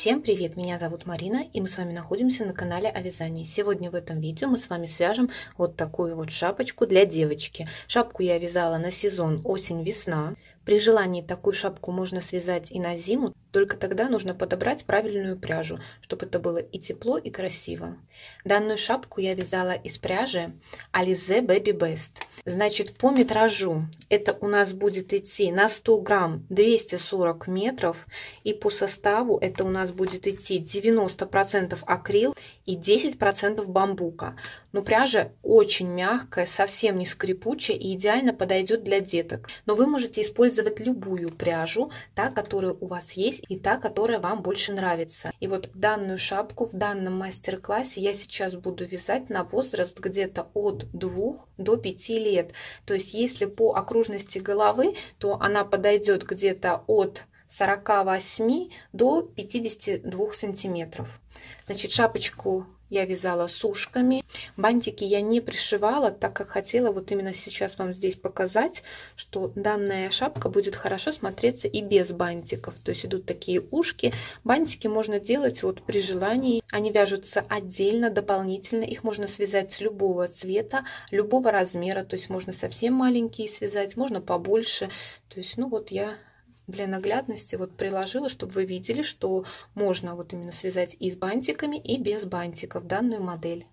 Всем привет, меня зовут Марина, и мы с вами находимся на канале о вязании. Сегодня в этом видео мы с вами свяжем вот такую вот шапочку для девочки. Шапку я вязала на сезон осень-весна. При желании такую шапку можно связать и на зиму, только тогда нужно подобрать правильную пряжу, чтобы это было и тепло, и красиво. Данную шапку я вязала из пряжи Alize Baby Best. Значит, по метражу это у нас будет идти на 100 грамм 240 метров. И по составу это у нас будет идти 90% акрил и 10% бамбука. Но пряжа очень мягкая, совсем не скрипучая и идеально подойдет для деток. Но вы можете использовать любую пряжу, та, которая у вас есть и та, которая вам больше нравится. И вот данную шапку в данном мастер-классе я сейчас буду вязать на возраст где-то от 2 до 5 лет. То есть если по окружности головы, то она подойдет где-то от 48 до 52 сантиметров. Значит, шапочку я вязала с ушками. Бантики я не пришивала, так как хотела вот именно сейчас вам здесь показать, что данная шапка будет хорошо смотреться и без бантиков. То есть идут такие ушки. Бантики можно делать вот при желании. Они вяжутся отдельно, дополнительно. Их можно связать с любого цвета, любого размера. То есть можно совсем маленькие связать, можно побольше. То есть, ну вот я для наглядности вот приложила, чтобы вы видели, что можно вот именно связать и с бантиками, и без бантиков данную модель.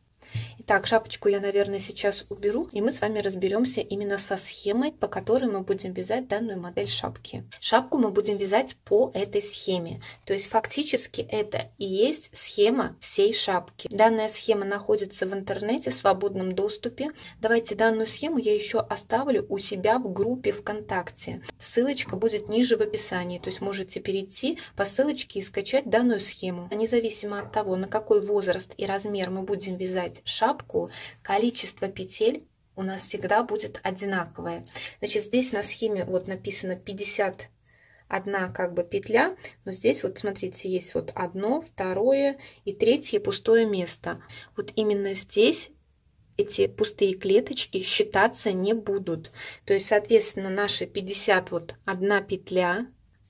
Итак, шапочку я, наверное, сейчас уберу, и мы с вами разберемся именно со схемой, по которой мы будем вязать данную модель шапки. Шапку мы будем вязать по этой схеме, то есть фактически это и есть схема всей шапки. Данная схема находится в интернете в свободном доступе. Давайте данную схему я еще оставлю у себя в группе ВКонтакте. Ссылочка будет ниже в описании, то есть можете перейти по ссылочке и скачать данную схему. Независимо от того, на какой возраст и размер мы будем вязать шапку, количество петель у нас всегда будет одинаковое. Значит, здесь на схеме вот написано 50 одна как бы петля, но здесь вот смотрите, есть вот одно, второе и третье пустое место. Вот именно здесь эти пустые клеточки считаться не будут. То есть, соответственно, наши 50 вот одна петля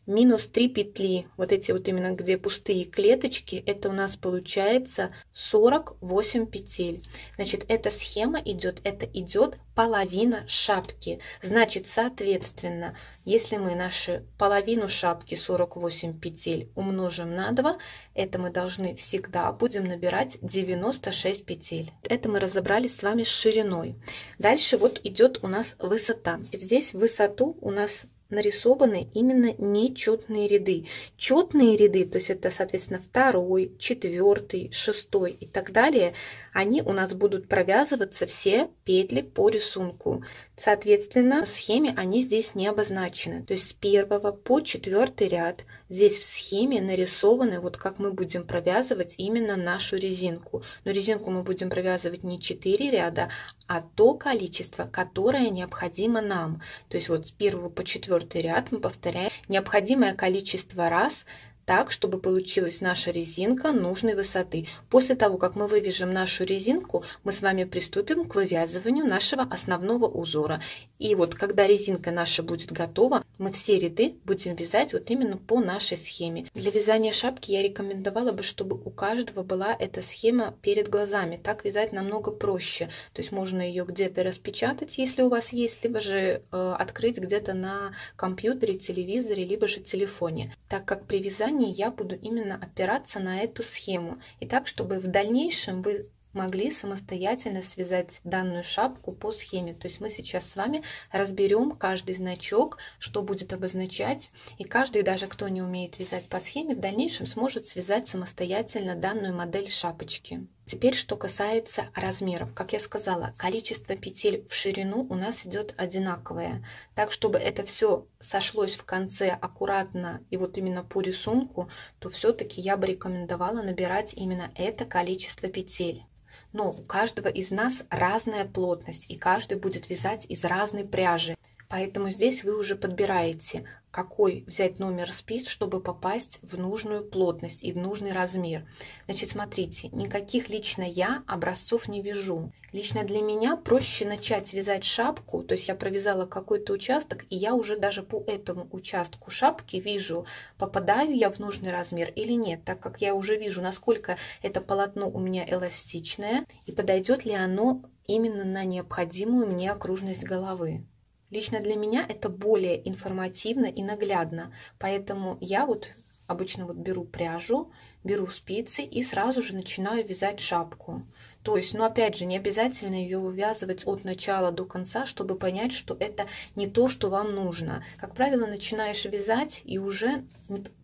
минус 3 петли, вот эти вот именно где пустые клеточки, это у нас получается 48 петель. Значит, эта схема идет, это идет половина шапки. Значит, соответственно, если мы нашу половину шапки 48 петель умножим на 2, это мы должны всегда будем набирать 96 петель. Это мы разобрались с вами с шириной. Дальше вот идет у нас высота. Здесь высоту у нас нарисованы именно нечетные ряды. Четные ряды, то есть это, соответственно, второй, четвертый, шестой и так далее, они у нас будут провязываться все петли по рисунку. Соответственно, в схеме они здесь не обозначены. То есть с первого по четвертый ряд здесь в схеме нарисованы, вот как мы будем провязывать именно нашу резинку. Но резинку мы будем провязывать не 4 ряда, а то количество, которое необходимо нам. То есть вот с первого по четвертый ряд мы повторяем необходимое количество раз так, чтобы получилась наша резинка нужной высоты. После того, как мы вывяжем нашу резинку, мы с вами приступим к вывязыванию нашего основного узора. И вот когда резинка наша будет готова, мы все ряды будем вязать вот именно по нашей схеме. Для вязания шапки я рекомендовала бы, чтобы у каждого была эта схема перед глазами. Так вязать намного проще. То есть можно ее где-то распечатать, если у вас есть, либо же э, открыть где-то на компьютере, телевизоре, либо же телефоне. Так как при вязании вязании я буду именно опираться на эту схему. И так, чтобы в дальнейшем вы могли самостоятельно связать данную шапку по схеме. То есть мы сейчас с вами разберем каждый значок, что будет обозначать. И каждый, даже кто не умеет вязать по схеме, в дальнейшем сможет связать самостоятельно данную модель шапочки. Теперь, что касается размеров. Как я сказала, количество петель в ширину у нас идет одинаковое. Так, чтобы это все сошлось в конце аккуратно и вот именно по рисунку, то все-таки я бы рекомендовала набирать именно это количество петель. Но у каждого из нас разная плотность, и каждый будет вязать из разной пряжи. Поэтому здесь вы уже подбираете, какой взять номер спиц, чтобы попасть в нужную плотность и в нужный размер. Значит, смотрите, никаких лично я образцов не вяжу. Лично для меня проще начать вязать шапку, то есть я провязала какой-то участок, и я уже даже по этому участку шапки вижу, попадаю я в нужный размер или нет, так как я уже вижу, насколько это полотно у меня эластичное, и подойдет ли оно именно на необходимую мне окружность головы. Лично для меня это более информативно и наглядно, поэтому я вот обычно вот беру пряжу, беру спицы и сразу же начинаю вязать шапку. То есть, ну опять же, не обязательно ее вывязывать от начала до конца, чтобы понять, что это не то, что вам нужно. Как правило, начинаешь вязать и уже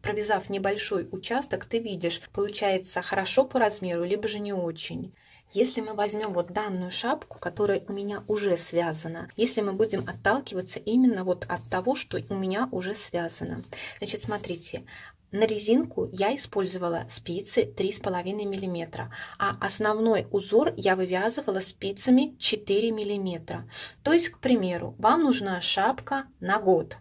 провязав небольшой участок, ты видишь, получается хорошо по размеру, либо же не очень. Если мы возьмем вот данную шапку, которая у меня уже связана, если мы будем отталкиваться именно вот от того, что у меня уже связано. Значит, смотрите, на резинку я использовала спицы 3,5 мм, а основной узор я вывязывала спицами 4 мм. То есть, к примеру, вам нужна шапка на год.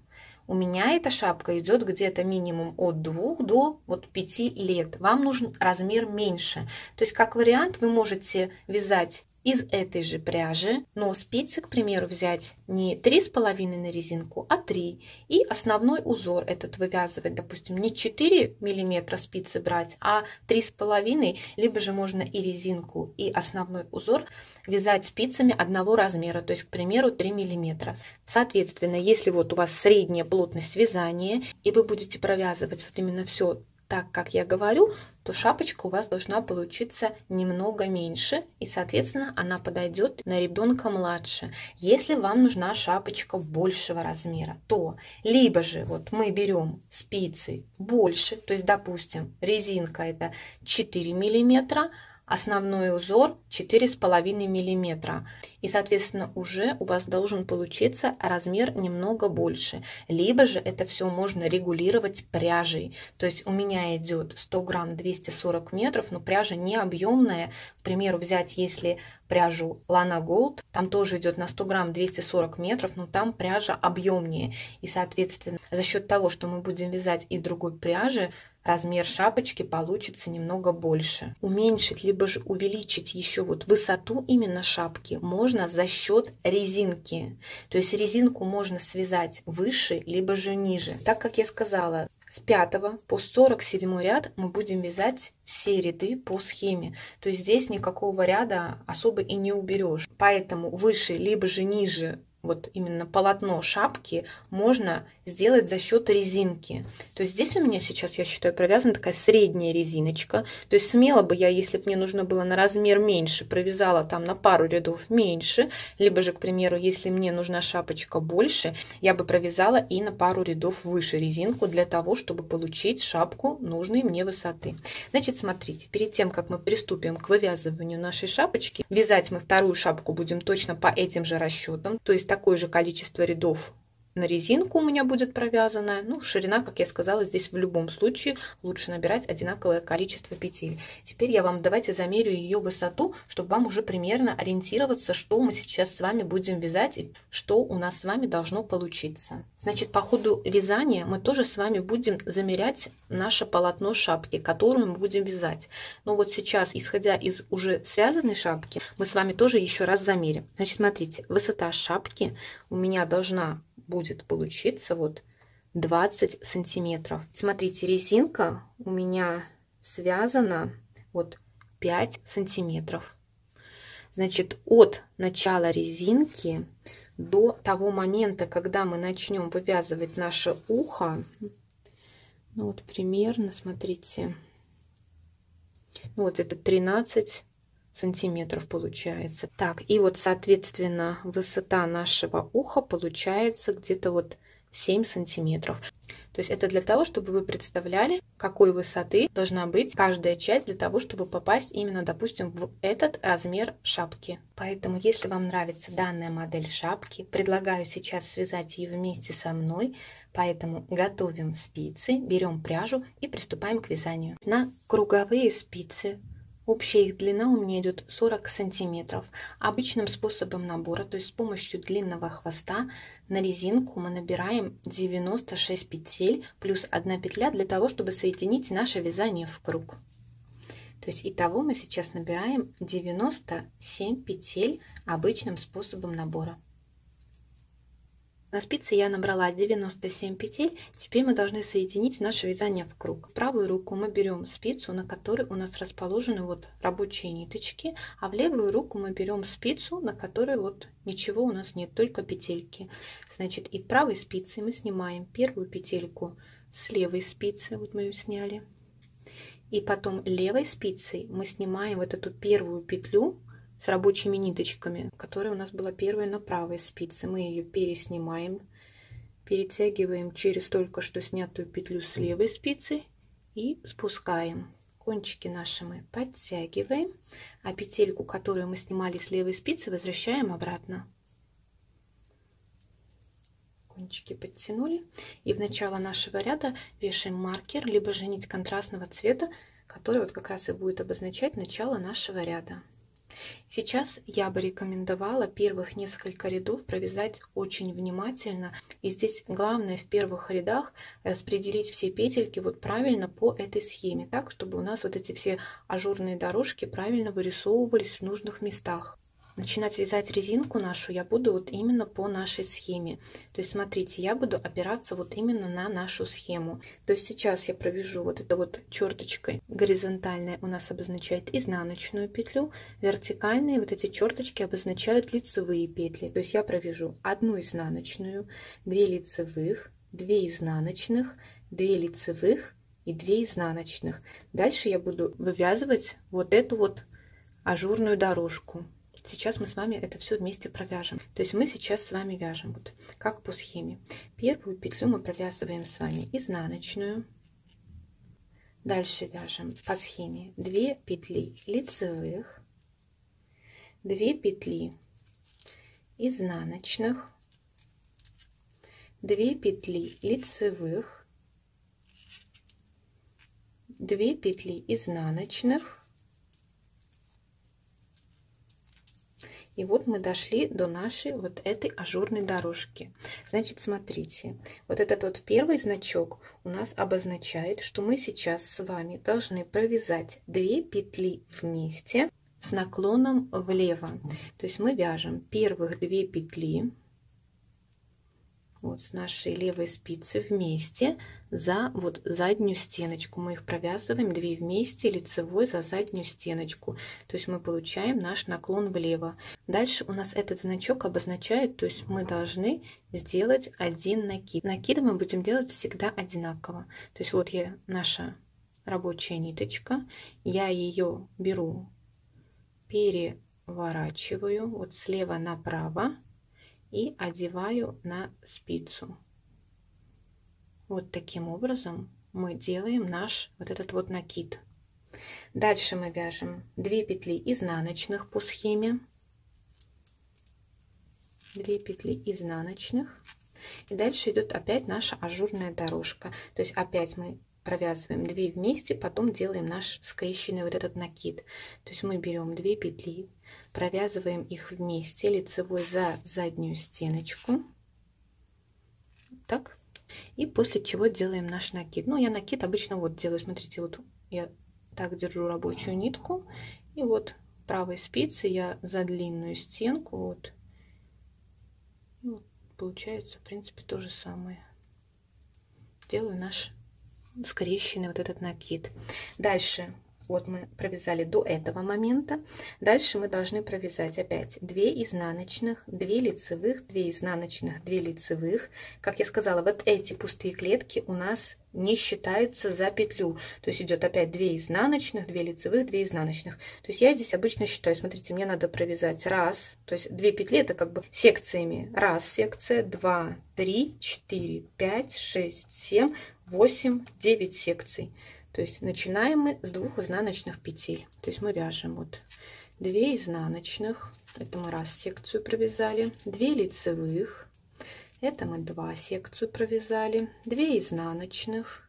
У меня эта шапка идет где-то минимум от 2 до вот 5 лет. Вам нужен размер меньше. То есть, как вариант, вы можете вязать из этой же пряжи, но спицы, к примеру, взять не 3,5 на резинку, а 3. И основной узор этот вывязывать, допустим, не 4 мм спицы брать, а 3,5, либо же можно и резинку, и основной узор вязать спицами одного размера, то есть, к примеру, 3 мм. Соответственно, если вот у вас средняя плотность вязания, и вы будете провязывать вот именно все так, как я говорю, то шапочка у вас должна получиться немного меньше, и, соответственно, она подойдет на ребенка младше. Если вам нужна шапочка большего размера, то либо же вот мы берем спицы больше, то есть, допустим, резинка это 4 миллиметра, основной узор 4,5 миллиметра. И соответственно уже у вас должен получиться размер немного больше. Либо же это все можно регулировать пряжей. То есть у меня идет 100 грамм 240 метров но пряжа не объемная к примеру взять если пряжу Lana Gold там тоже идет на 100 грамм 240 метров но там пряжа объемнее и соответственно за счет того что мы будем вязать из другой пряжи размер шапочки получится немного больше. Уменьшить либо же увеличить еще вот высоту именно шапки можно за счет резинки. То есть резинку можно связать выше либо же ниже. Так как я сказала, с 5 по 47 ряд мы будем вязать все ряды по схеме. То есть здесь никакого ряда особо и не уберешь. Поэтому выше либо же ниже вот именно полотно шапки можно сделать за счет резинки. То есть здесь у меня сейчас, я считаю, провязана такая средняя резиночка. То есть смело бы я, если бы мне нужно было на размер меньше, провязала там на пару рядов меньше. Либо же, к примеру, если мне нужна шапочка больше, я бы провязала и на пару рядов выше резинку для того, чтобы получить шапку нужной мне высоты. Значит, смотрите, перед тем, как мы приступим к вывязыванию нашей шапочки, вязать мы вторую шапку будем точно по этим же расчетам. То есть такое же количество рядов на резинку у меня будет провязанная. Ну, ширина, как я сказала, здесь в любом случае лучше набирать одинаковое количество петель. Теперь я вам давайте замерю ее высоту, чтобы вам уже примерно ориентироваться, что мы сейчас с вами будем вязать и что у нас с вами должно получиться. Значит, по ходу вязания мы тоже с вами будем замерять наше полотно шапки, которую мы будем вязать. Но вот сейчас, исходя из уже связанной шапки, мы с вами тоже еще раз замерим. Значит, смотрите, высота шапки у меня должна будет получиться вот 20 сантиметров. Смотрите, резинка у меня связана вот 5 сантиметров. Значит, от начала резинки до того момента, когда мы начнем вывязывать наше ухо, ну вот примерно, смотрите, ну вот это 13 сантиметров получается. Так, и вот, соответственно, высота нашего уха получается где-то вот 7 сантиметров. То есть это для того, чтобы вы представляли, какой высоты должна быть каждая часть для того, чтобы попасть именно, допустим, в этот размер шапки. Поэтому, если вам нравится данная модель шапки, предлагаю сейчас связать ее вместе со мной. Поэтому готовим спицы, берем пряжу и приступаем к вязанию. На круговые спицы Общая их длина у меня идет 40 сантиметров. Обычным способом набора, то есть с помощью длинного хвоста, на резинку мы набираем 96 петель плюс 1 петля для того, чтобы соединить наше вязание в круг. То есть итого мы сейчас набираем 97 петель обычным способом набора. На спице я набрала 97 петель. Теперь мы должны соединить наше вязание в круг. В правую руку мы берем спицу, на которой у нас расположены вот рабочие ниточки, а в левую руку мы берем спицу, на которой вот ничего у нас нет, только петельки. Значит, и правой спицей мы снимаем первую петельку с левой спицы, вот мы ее сняли. И потом левой спицей мы снимаем вот эту первую петлю, с рабочими ниточками, которая у нас была первая на правой спице. Мы ее переснимаем, перетягиваем через только что снятую петлю с левой спицы и спускаем. Кончики наши мы подтягиваем, а петельку, которую мы снимали с левой спицы, возвращаем обратно. Кончики подтянули. И в начало нашего ряда вешаем маркер, либо же нить контрастного цвета, который вот как раз и будет обозначать начало нашего ряда. Сейчас я бы рекомендовала первых несколько рядов провязать очень внимательно. И здесь главное в первых рядах распределить все петельки вот правильно по этой схеме, так, чтобы у нас вот эти все ажурные дорожки правильно вырисовывались в нужных местах начинать вязать резинку нашу я буду вот именно по нашей схеме. То есть смотрите, я буду опираться вот именно на нашу схему. То есть сейчас я провяжу вот это вот черточкой горизонтальная у нас обозначает изнаночную петлю, вертикальные вот эти черточки обозначают лицевые петли. То есть я провяжу одну изнаночную, две лицевых, две изнаночных, две лицевых и две изнаночных. Дальше я буду вывязывать вот эту вот ажурную дорожку. Сейчас мы с вами это все вместе провяжем. То есть мы сейчас с вами вяжем вот как по схеме. Первую петлю мы провязываем с вами изнаночную. Дальше вяжем по схеме 2 петли лицевых, 2 петли изнаночных, 2 петли лицевых, 2 петли изнаночных, И вот мы дошли до нашей вот этой ажурной дорожки. Значит, смотрите, вот этот вот первый значок у нас обозначает, что мы сейчас с вами должны провязать 2 петли вместе с наклоном влево. То есть мы вяжем первых 2 петли вот с нашей левой спицы вместе за вот заднюю стеночку. Мы их провязываем 2 вместе лицевой за заднюю стеночку. То есть мы получаем наш наклон влево. Дальше у нас этот значок обозначает, то есть мы должны сделать один накид. Накиды мы будем делать всегда одинаково. То есть вот я наша рабочая ниточка, я ее беру, переворачиваю вот слева направо и одеваю на спицу. Вот таким образом мы делаем наш вот этот вот накид. Дальше мы вяжем 2 петли изнаночных по схеме. 2 петли изнаночных. И дальше идет опять наша ажурная дорожка. То есть опять мы провязываем 2 вместе, потом делаем наш скрещенный вот этот накид. То есть мы берем 2 петли, провязываем их вместе лицевой за заднюю стеночку. Так. И после чего делаем наш накид. Ну, я накид обычно вот делаю. Смотрите, вот я так держу рабочую нитку. И вот правой спицы я за длинную стенку вот. Получается, в принципе, то же самое. Делаю наш скрещенный вот этот накид. Дальше вот мы провязали до этого момента. Дальше мы должны провязать опять 2 изнаночных, 2 лицевых, 2 изнаночных, 2 лицевых. Как я сказала, вот эти пустые клетки у нас не считаются за петлю. То есть идет опять 2 изнаночных, 2 лицевых, 2 изнаночных. То есть я здесь обычно считаю, смотрите, мне надо провязать раз, то есть 2 петли это как бы секциями. Раз секция, 2, 3, 4, 5, 6, 7, 8, 9 секций. То есть начинаем мы с двух изнаночных петель. То есть мы вяжем вот 2 изнаночных, это мы раз секцию провязали, 2 лицевых, это мы 2 секцию провязали, 2 изнаночных,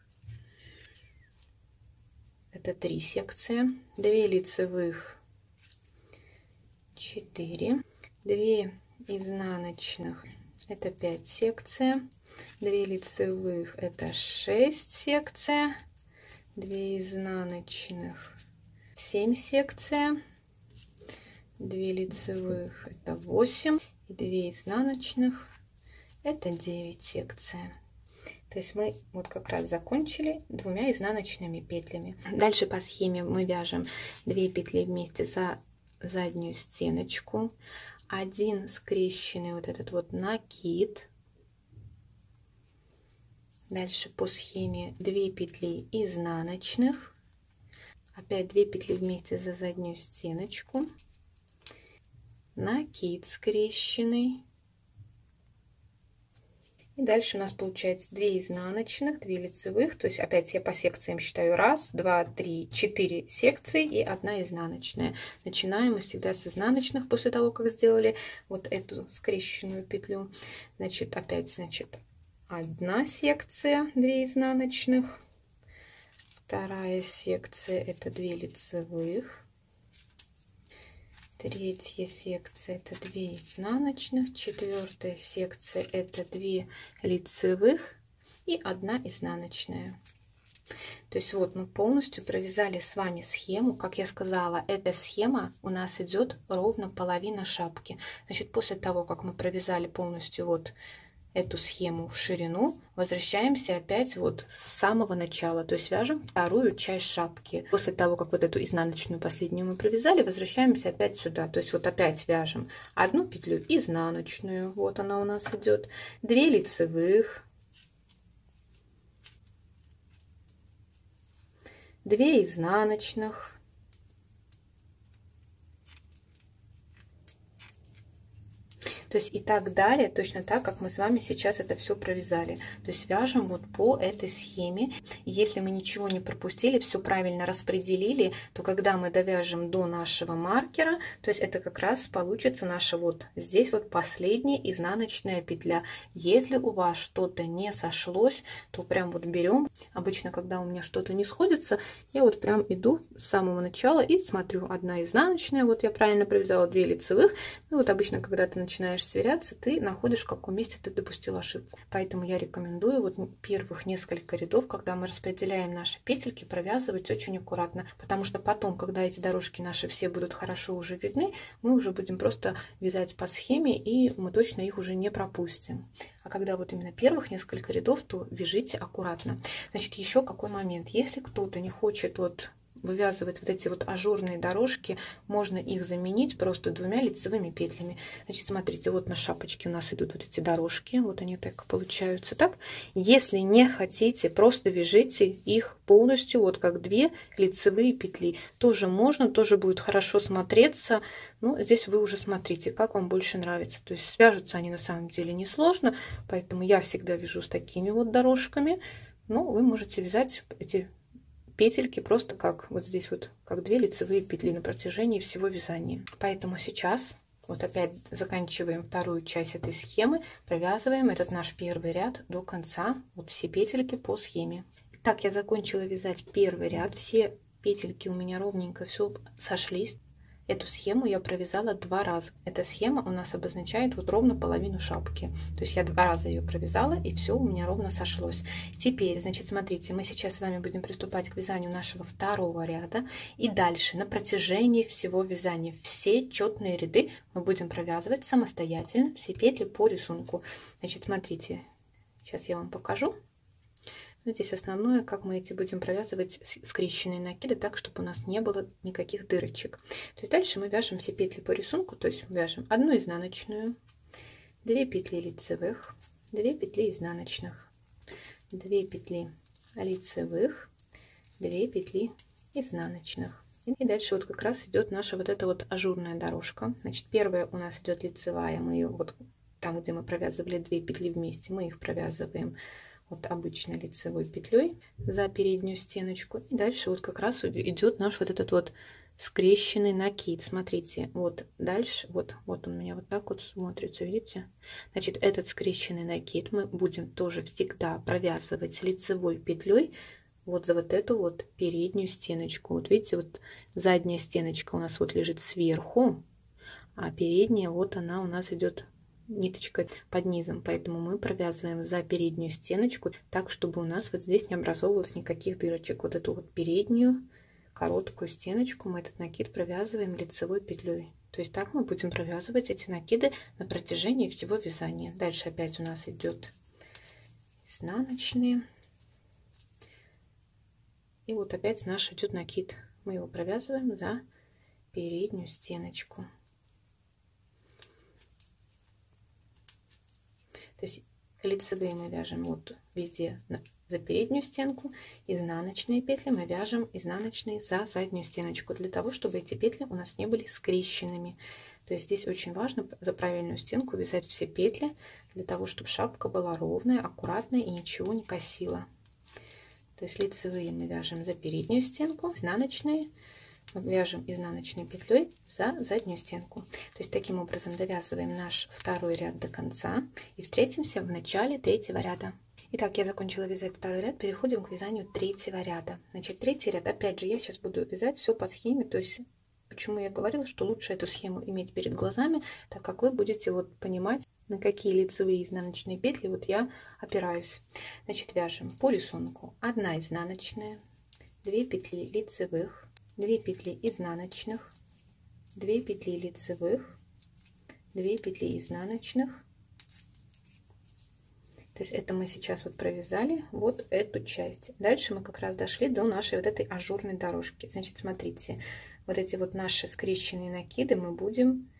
это 3 секции, 2 лицевых 4, 2 изнаночных это 5 секция, 2 лицевых это 6 секция, 2 изнаночных 7 секция, 2 лицевых это 8 и 2 изнаночных это 9 секция. То есть мы вот как раз закончили двумя изнаночными петлями. Дальше по схеме мы вяжем 2 петли вместе за заднюю стеночку, один скрещенный вот этот вот накид. Дальше по схеме 2 петли изнаночных, опять 2 петли вместе за заднюю стеночку, накид скрещенный, и дальше у нас получается 2 изнаночных, 2 лицевых. То есть опять я по секциям считаю. Раз, два, три, четыре секции и одна изнаночная. Начинаем мы всегда с изнаночных после того, как сделали вот эту скрещенную петлю. Значит, опять, значит, одна секция, 2 изнаночных. Вторая секция это 2 лицевых. Третья секция это 2 изнаночных, четвертая секция это 2 лицевых и 1 изнаночная. То есть вот мы полностью провязали с вами схему. Как я сказала, эта схема у нас идет ровно половина шапки. Значит, после того, как мы провязали полностью вот эту схему в ширину, возвращаемся опять вот с самого начала, то есть вяжем вторую часть шапки. После того, как вот эту изнаночную последнюю мы провязали, возвращаемся опять сюда, то есть вот опять вяжем одну петлю изнаночную, вот она у нас идет, две лицевых, две изнаночных, То есть и так далее, точно так, как мы с вами сейчас это все провязали. То есть вяжем вот по этой схеме. Если мы ничего не пропустили, все правильно распределили, то когда мы довяжем до нашего маркера, то есть это как раз получится наша вот здесь вот последняя изнаночная петля. Если у вас что-то не сошлось, то прям вот берем. Обычно, когда у меня что-то не сходится, я вот прям иду с самого начала и смотрю. Одна изнаночная, вот я правильно провязала, две лицевых. Ну вот обычно, когда ты начинаешь начинаешь сверяться, ты находишь, в каком месте ты допустил ошибку. Поэтому я рекомендую вот первых несколько рядов, когда мы распределяем наши петельки, провязывать очень аккуратно, потому что потом, когда эти дорожки наши все будут хорошо уже видны, мы уже будем просто вязать по схеме, и мы точно их уже не пропустим. А когда вот именно первых несколько рядов, то вяжите аккуратно. Значит, еще какой момент. Если кто-то не хочет вот вывязывать вот эти вот ажурные дорожки, можно их заменить просто двумя лицевыми петлями. Значит, смотрите, вот на шапочке у нас идут вот эти дорожки, вот они так получаются так. Если не хотите, просто вяжите их полностью, вот как две лицевые петли. Тоже можно, тоже будет хорошо смотреться, но здесь вы уже смотрите, как вам больше нравится. То есть свяжутся они на самом деле несложно, поэтому я всегда вяжу с такими вот дорожками. Но вы можете вязать эти петельки просто как вот здесь вот, как две лицевые петли на протяжении всего вязания. Поэтому сейчас вот опять заканчиваем вторую часть этой схемы, провязываем этот наш первый ряд до конца, вот все петельки по схеме. Так, я закончила вязать первый ряд, все петельки у меня ровненько все сошлись. Эту схему я провязала два раза. Эта схема у нас обозначает вот ровно половину шапки. То есть я два раза ее провязала, и все у меня ровно сошлось. Теперь, значит, смотрите, мы сейчас с вами будем приступать к вязанию нашего второго ряда. И дальше на протяжении всего вязания все четные ряды мы будем провязывать самостоятельно, все петли по рисунку. Значит, смотрите, сейчас я вам покажу. Ну, здесь основное, как мы эти будем провязывать скрещенные накиды, так, чтобы у нас не было никаких дырочек. То есть дальше мы вяжем все петли по рисунку, то есть вяжем одну изнаночную, 2 петли лицевых, 2 петли изнаночных, 2 петли лицевых, 2 петли изнаночных. И дальше вот как раз идет наша вот эта вот ажурная дорожка. Значит, первая у нас идет лицевая, мы ее вот там, где мы провязывали 2 петли вместе, мы их провязываем вот обычной лицевой петлей за переднюю стеночку. И дальше вот как раз идет наш вот этот вот скрещенный накид. Смотрите, вот дальше, вот, вот он у меня вот так вот смотрится, видите? Значит, этот скрещенный накид мы будем тоже всегда провязывать лицевой петлей вот за вот эту вот переднюю стеночку. Вот видите, вот задняя стеночка у нас вот лежит сверху, а передняя вот она у нас идет ниточка под низом, поэтому мы провязываем за переднюю стеночку так, чтобы у нас вот здесь не образовывалось никаких дырочек. Вот эту вот переднюю короткую стеночку мы этот накид провязываем лицевой петлей. То есть так мы будем провязывать эти накиды на протяжении всего вязания. Дальше опять у нас идет изнаночные. И вот опять наш идет накид. Мы его провязываем за переднюю стеночку. То есть лицевые мы вяжем вот везде за переднюю стенку, изнаночные петли мы вяжем изнаночные за заднюю стеночку, для того, чтобы эти петли у нас не были скрещенными. То есть здесь очень важно за правильную стенку вязать все петли, для того, чтобы шапка была ровная, аккуратная и ничего не косила. То есть лицевые мы вяжем за переднюю стенку, изнаночные вяжем изнаночной петлей за заднюю стенку. То есть таким образом довязываем наш второй ряд до конца и встретимся в начале третьего ряда. Итак, я закончила вязать второй ряд, переходим к вязанию третьего ряда. Значит, третий ряд, опять же, я сейчас буду вязать все по схеме, то есть почему я говорила, что лучше эту схему иметь перед глазами, так как вы будете вот понимать, на какие лицевые изнаночные петли вот я опираюсь. Значит, вяжем по рисунку 1 изнаночная, 2 петли лицевых, 2 петли изнаночных, 2 петли лицевых, 2 петли изнаночных. То есть это мы сейчас вот провязали вот эту часть. Дальше мы как раз дошли до нашей вот этой ажурной дорожки. Значит, смотрите, вот эти вот наши скрещенные накиды мы будем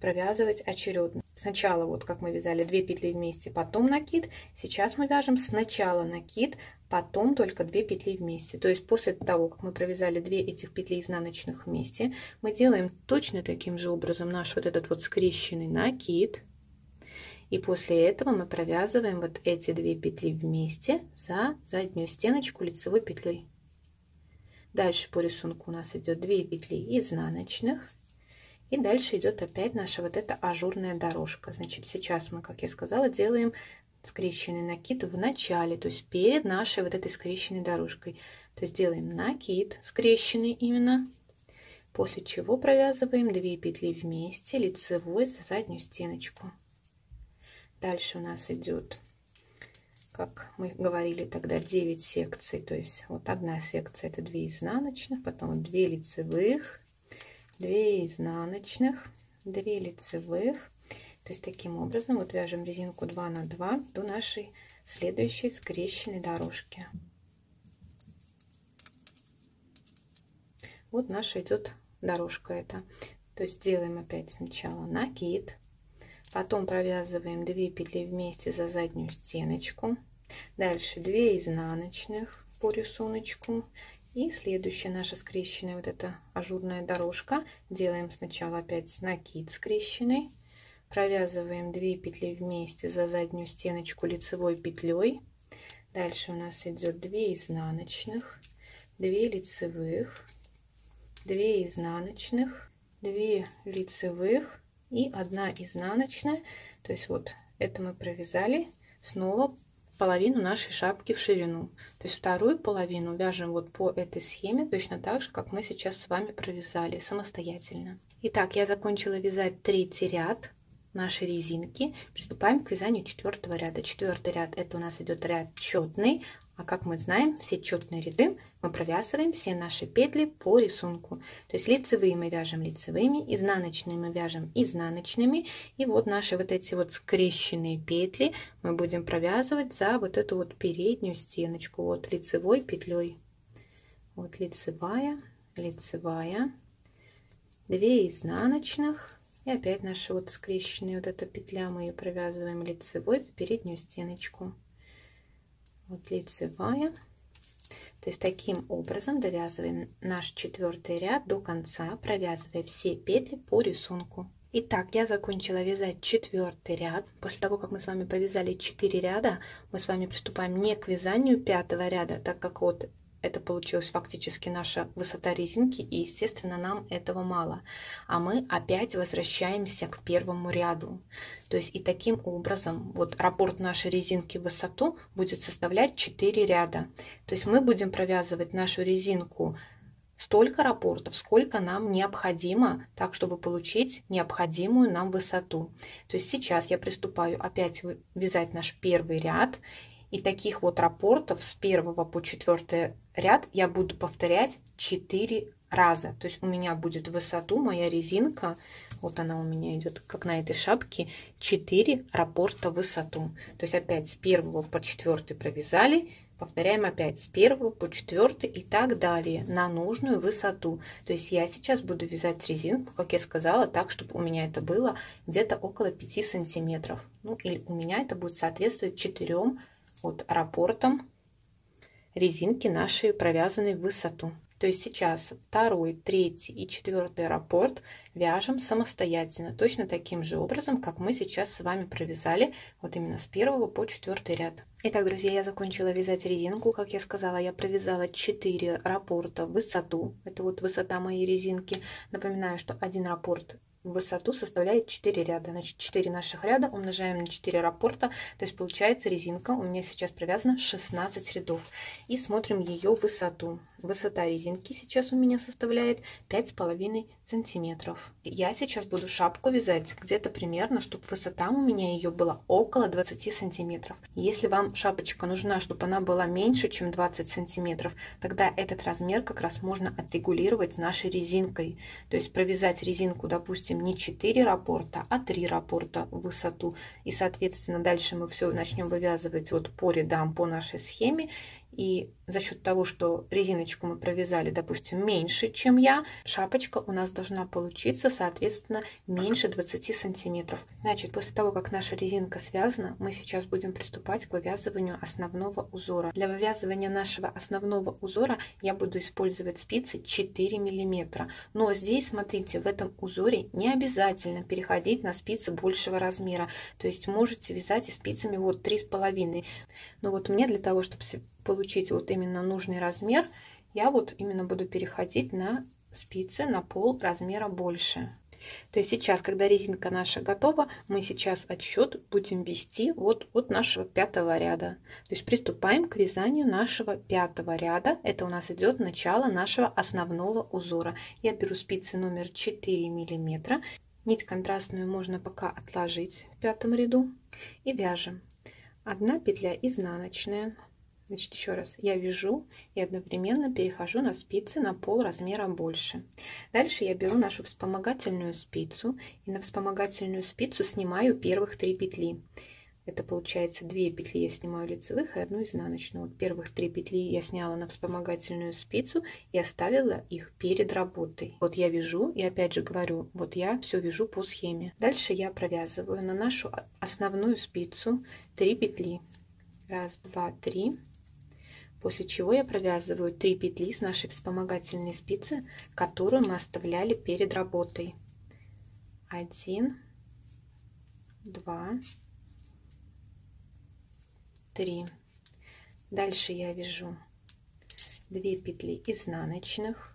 провязывать очередно. Сначала вот как мы вязали 2 петли вместе, потом накид. Сейчас мы вяжем сначала накид, потом только 2 петли вместе. То есть после того, как мы провязали 2 этих петли изнаночных вместе, мы делаем точно таким же образом наш вот этот вот скрещенный накид. И после этого мы провязываем вот эти две петли вместе за заднюю стеночку лицевой петлей. Дальше по рисунку у нас идет 2 петли изнаночных и дальше идет опять наша вот эта ажурная дорожка. Значит, сейчас мы, как я сказала, делаем скрещенный накид в начале, то есть перед нашей вот этой скрещенной дорожкой. То есть делаем накид, скрещенный именно, после чего провязываем 2 петли вместе лицевой за заднюю стеночку. Дальше у нас идет, как мы говорили тогда, 9 секций, то есть вот одна секция это 2 изнаночных, потом 2 лицевых, 2 изнаночных 2 лицевых. То есть таким образом вот вяжем резинку 2 на 2 до нашей следующей скрещенной дорожки. Вот наша идет дорожка это то есть делаем опять сначала накид потом провязываем 2 петли вместе за заднюю стеночку. Дальше 2 изнаночных по рисунку и следующая наша скрещенная вот эта ажурная дорожка. Делаем сначала опять накид скрещенный. Провязываем 2 петли вместе за заднюю стеночку лицевой петлей. Дальше у нас идет 2 изнаночных, 2 лицевых, 2 изнаночных, 2 лицевых и 1 изнаночная. То есть вот это мы провязали. Снова половину нашей шапки в ширину. То есть вторую половину вяжем вот по этой схеме, точно так же, как мы сейчас с вами провязали самостоятельно. Итак, я закончила вязать третий ряд нашей резинки. Приступаем к вязанию четвертого ряда. Четвертый ряд это у нас идет ряд четный, а как мы знаем, все четные ряды мы провязываем все наши петли по рисунку. То есть лицевые мы вяжем лицевыми, изнаночные мы вяжем изнаночными. И вот наши вот эти вот скрещенные петли мы будем провязывать за вот эту вот переднюю стеночку. Вот лицевой петлей. Вот лицевая, лицевая, 2 изнаночных. И опять наши вот скрещенные вот эта петля мы ее провязываем лицевой за переднюю стеночку вот лицевая то есть таким образом довязываем наш четвертый ряд до конца провязывая все петли по рисунку Итак, я закончила вязать четвертый ряд. После того, как мы с вами провязали 4 ряда, мы с вами приступаем не к вязанию пятого ряда, так как вот это получилась фактически наша высота резинки, и, естественно, нам этого мало. А мы опять возвращаемся к первому ряду. То есть и таким образом вот раппорт нашей резинки в высоту будет составлять 4 ряда. То есть мы будем провязывать нашу резинку столько раппортов, сколько нам необходимо, так, чтобы получить необходимую нам высоту. То есть сейчас я приступаю опять вязать наш первый ряд. И таких вот рапортов с первого по четвертый ряд я буду повторять 4 раза. То есть у меня будет высоту, моя резинка, вот она у меня идет, как на этой шапке, 4 рапорта высоту. То есть опять с первого по четвертый провязали, повторяем опять с первого по четвертый и так далее на нужную высоту. То есть я сейчас буду вязать резинку, как я сказала, так, чтобы у меня это было где-то около 5 сантиметров. Ну и у меня это будет соответствовать 4 от рапортом резинки нашей провязанной в высоту. То есть сейчас второй, третий и четвертый раппорт вяжем самостоятельно, точно таким же образом, как мы сейчас с вами провязали вот именно с первого по четвертый ряд. Итак, друзья, я закончила вязать резинку. Как я сказала, я провязала 4 раппорта в высоту. Это вот высота моей резинки. Напоминаю, что один раппорт высоту составляет 4 ряда. Значит, 4 наших ряда умножаем на 4 раппорта. То есть получается резинка у меня сейчас провязана 16 рядов. И смотрим ее высоту. Высота резинки сейчас у меня составляет 5,5 сантиметров. Я сейчас буду шапку вязать где-то примерно, чтобы высота у меня ее была около 20 сантиметров. Если вам шапочка нужна, чтобы она была меньше, чем 20 сантиметров, тогда этот размер как раз можно отрегулировать нашей резинкой. То есть провязать резинку, допустим, не 4 раппорта, а 3 раппорта в высоту. И, соответственно, дальше мы все начнем вывязывать вот по рядам по нашей схеме. И за счет того, что резиночку мы провязали, допустим, меньше, чем я, шапочка у нас должна получиться, соответственно, меньше 20 сантиметров. Значит, после того, как наша резинка связана, мы сейчас будем приступать к вывязыванию основного узора. Для вывязывания нашего основного узора я буду использовать спицы 4 миллиметра. Но здесь, смотрите, в этом узоре не обязательно переходить на спицы большего размера. То есть можете вязать и спицами вот 3,5. Но вот мне для того, чтобы получить вот именно нужный размер, я вот именно буду переходить на спицы на пол размера больше. То есть сейчас, когда резинка наша готова, мы сейчас отсчет будем вести вот от нашего пятого ряда. То есть приступаем к вязанию нашего пятого ряда. Это у нас идет начало нашего основного узора. Я беру спицы номер 4 миллиметра. Нить контрастную можно пока отложить в пятом ряду и вяжем. Одна петля изнаночная, Значит, еще раз, я вяжу и одновременно перехожу на спицы на пол размера больше. Дальше я беру нашу вспомогательную спицу и на вспомогательную спицу снимаю первых три петли. Это получается две петли я снимаю лицевых и одну изнаночную. Вот первых три петли я сняла на вспомогательную спицу и оставила их перед работой. Вот я вяжу и опять же говорю, вот я все вяжу по схеме. Дальше я провязываю на нашу основную спицу 3 петли. Раз, два, три после чего я провязываю 3 петли с нашей вспомогательной спицы, которую мы оставляли перед работой. 1, 2, 3. Дальше я вяжу 2 петли изнаночных,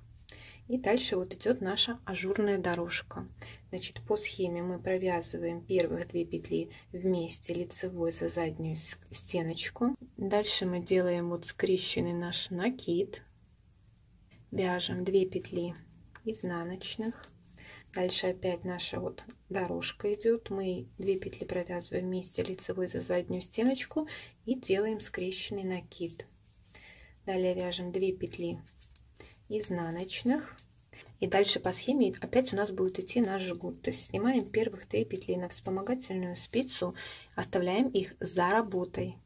и дальше вот идет наша ажурная дорожка. Значит, по схеме мы провязываем первых две петли вместе лицевой за заднюю стеночку. Дальше мы делаем вот скрещенный наш накид. Вяжем 2 петли изнаночных. Дальше опять наша вот дорожка идет. Мы 2 петли провязываем вместе лицевой за заднюю стеночку и делаем скрещенный накид. Далее вяжем 2 петли изнаночных. И дальше по схеме опять у нас будет идти наш жгут. То есть снимаем первых три петли на вспомогательную спицу, оставляем их за работой.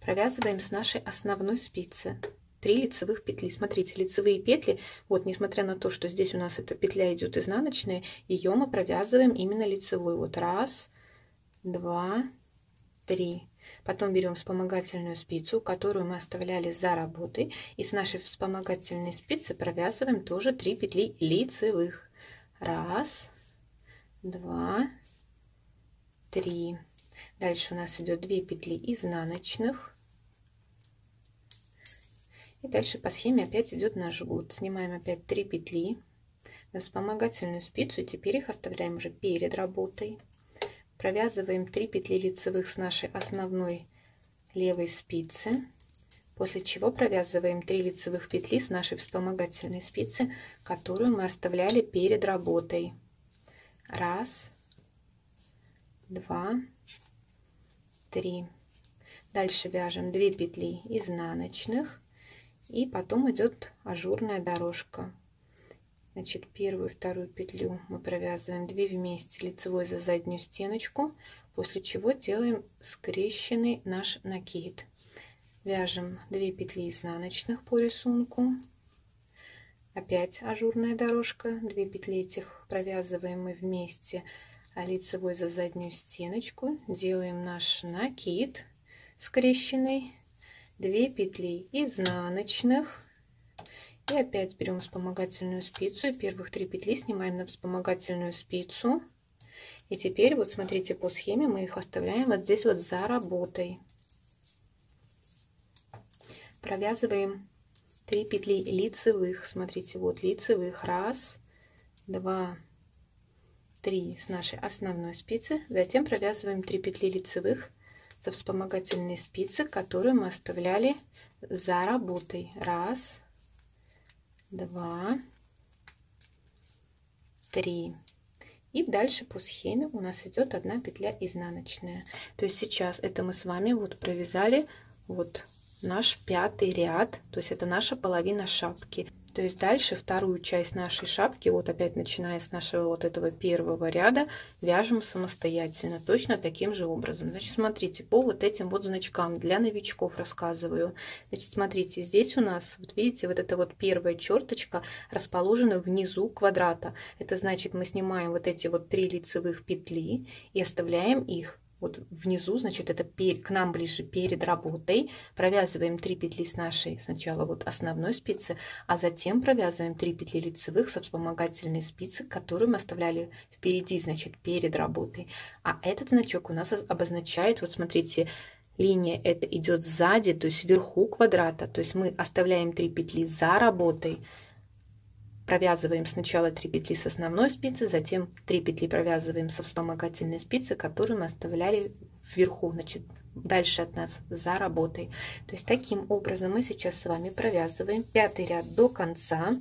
Провязываем с нашей основной спицы 3 лицевых петли. Смотрите, лицевые петли, вот несмотря на то, что здесь у нас эта петля идет изнаночная, ее мы провязываем именно лицевой. Вот раз, два, три. Потом берем вспомогательную спицу, которую мы оставляли за работой. И с нашей вспомогательной спицы провязываем тоже 3 петли лицевых. Раз, два, три. Дальше у нас идет 2 петли изнаночных. И дальше по схеме опять идет наш жгут. Снимаем опять 3 петли на вспомогательную спицу. И теперь их оставляем уже перед работой. Провязываем 3 петли лицевых с нашей основной левой спицы. После чего провязываем 3 лицевых петли с нашей вспомогательной спицы, которую мы оставляли перед работой. Раз, два, три. Дальше вяжем 2 петли изнаночных и потом идет ажурная дорожка. Значит, первую и вторую петлю мы провязываем 2 вместе лицевой за заднюю стеночку, после чего делаем скрещенный наш накид. Вяжем 2 петли изнаночных по рисунку. Опять ажурная дорожка, 2 петли этих провязываем мы вместе а лицевой за заднюю стеночку, делаем наш накид скрещенный, 2 петли изнаночных и опять берем вспомогательную спицу и первых 3 петли снимаем на вспомогательную спицу. И теперь вот смотрите по схеме мы их оставляем вот здесь вот за работой. Провязываем 3 петли лицевых. Смотрите, вот лицевых. Раз, два, три с нашей основной спицы. Затем провязываем 3 петли лицевых со вспомогательной спицы, которую мы оставляли за работой. Раз, два, три. И дальше по схеме у нас идет одна петля изнаночная. То есть сейчас это мы с вами вот провязали вот наш пятый ряд. То есть это наша половина шапки. То есть дальше вторую часть нашей шапки, вот опять начиная с нашего вот этого первого ряда, вяжем самостоятельно, точно таким же образом. Значит, смотрите, по вот этим вот значкам для новичков рассказываю. Значит, смотрите, здесь у нас, вот видите, вот эта вот первая черточка расположена внизу квадрата. Это значит, мы снимаем вот эти вот три лицевых петли и оставляем их вот внизу, значит, это к нам ближе перед работой. Провязываем 3 петли с нашей сначала вот основной спицы, а затем провязываем 3 петли лицевых со вспомогательной спицы, которую мы оставляли впереди, значит, перед работой. А этот значок у нас обозначает, вот смотрите, линия это идет сзади, то есть вверху квадрата. То есть мы оставляем 3 петли за работой, провязываем сначала 3 петли с основной спицы, затем 3 петли провязываем со вспомогательной спицы, которую мы оставляли вверху, значит, дальше от нас за работой. То есть таким образом мы сейчас с вами провязываем пятый ряд до конца.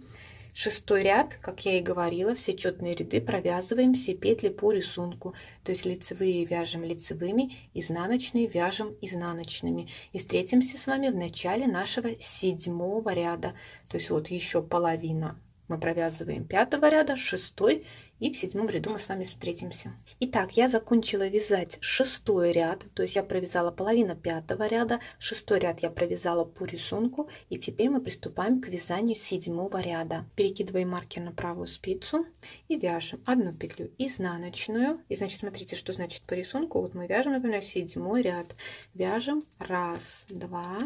Шестой ряд, как я и говорила, все четные ряды провязываем все петли по рисунку. То есть лицевые вяжем лицевыми, изнаночные вяжем изнаночными. И встретимся с вами в начале нашего седьмого ряда. То есть вот еще половина мы провязываем пятого ряда, шестой и в седьмом ряду мы с вами встретимся. Итак, я закончила вязать шестой ряд, то есть я провязала половину пятого ряда, шестой ряд я провязала по рисунку и теперь мы приступаем к вязанию седьмого ряда. Перекидываем маркер на правую спицу и вяжем одну петлю изнаночную. И значит, смотрите, что значит по рисунку. Вот мы вяжем, например, седьмой ряд. Вяжем раз, два,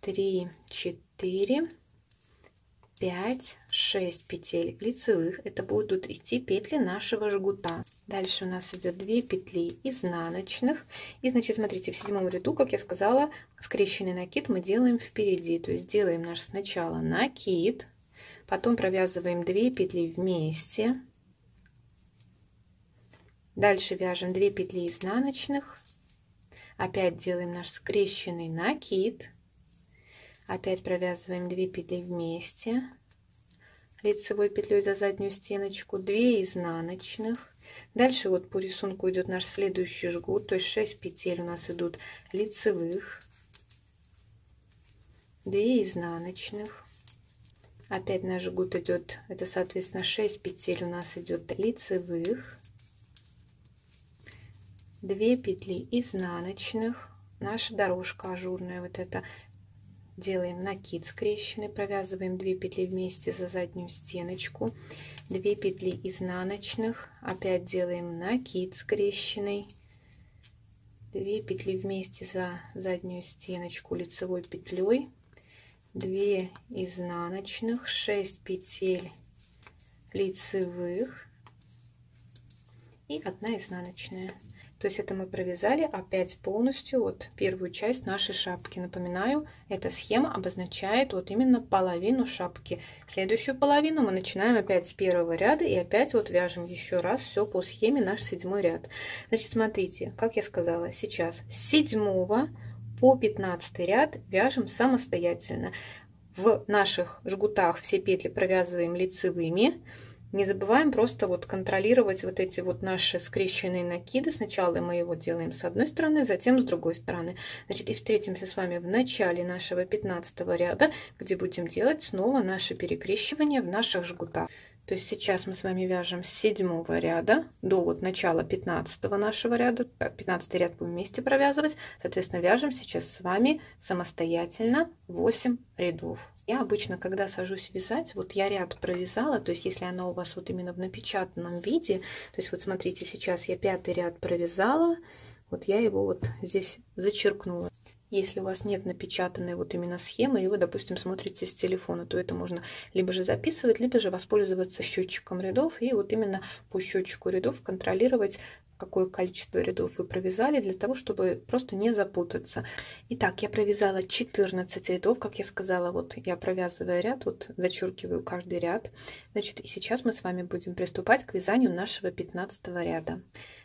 три, четыре, 5 6 петель лицевых. Это будут идти петли нашего жгута. Дальше у нас идет 2 петли изнаночных. И значит смотрите в седьмом ряду как я сказала скрещенный накид мы делаем впереди. То есть делаем наш сначала накид потом провязываем 2 петли вместе. Дальше вяжем 2 петли изнаночных. Опять делаем наш скрещенный накид Опять провязываем 2 петли вместе, лицевой петлей за заднюю стеночку, 2 изнаночных. Дальше вот по рисунку идет наш следующий жгут, то есть 6 петель у нас идут лицевых, 2 изнаночных. Опять наш жгут идет, это соответственно 6 петель у нас идет лицевых, 2 петли изнаночных, наша дорожка ажурная вот эта делаем накид скрещенный провязываем 2 петли вместе за заднюю стеночку 2 петли изнаночных опять делаем накид скрещенный 2 петли вместе за заднюю стеночку лицевой петлей 2 изнаночных 6 петель лицевых и 1 изнаночная То есть это мы провязали опять полностью вот первую часть нашей шапки. Напоминаю, эта схема обозначает вот именно половину шапки. Следующую половину мы начинаем опять с первого ряда и опять вот вяжем еще раз все по схеме наш седьмой ряд. Значит, смотрите, как я сказала, сейчас с седьмого по 15 ряд вяжем самостоятельно. В наших жгутах все петли провязываем лицевыми. Не забываем просто вот контролировать вот эти вот наши скрещенные накиды. Сначала мы его делаем с одной стороны, затем с другой стороны. Значит, и встретимся с вами в начале нашего 15 ряда, где будем делать снова наше перекрещивание в наших жгутах. То есть сейчас мы с вами вяжем с седьмого ряда до вот начала 15 нашего ряда. 15 ряд будем вместе провязывать. Соответственно, вяжем сейчас с вами самостоятельно 8 рядов. Я обычно, когда сажусь вязать, вот я ряд провязала, то есть если она у вас вот именно в напечатанном виде, то есть вот смотрите, сейчас я пятый ряд провязала, вот я его вот здесь зачеркнула. Если у вас нет напечатанной вот именно схемы, и вы, допустим, смотрите с телефона, то это можно либо же записывать, либо же воспользоваться счетчиком рядов и вот именно по счетчику рядов контролировать какое количество рядов вы провязали, для того, чтобы просто не запутаться. Итак, я провязала 14 рядов, как я сказала, вот я провязываю ряд, вот зачеркиваю каждый ряд. Значит, и сейчас мы с вами будем приступать к вязанию нашего 15 ряда.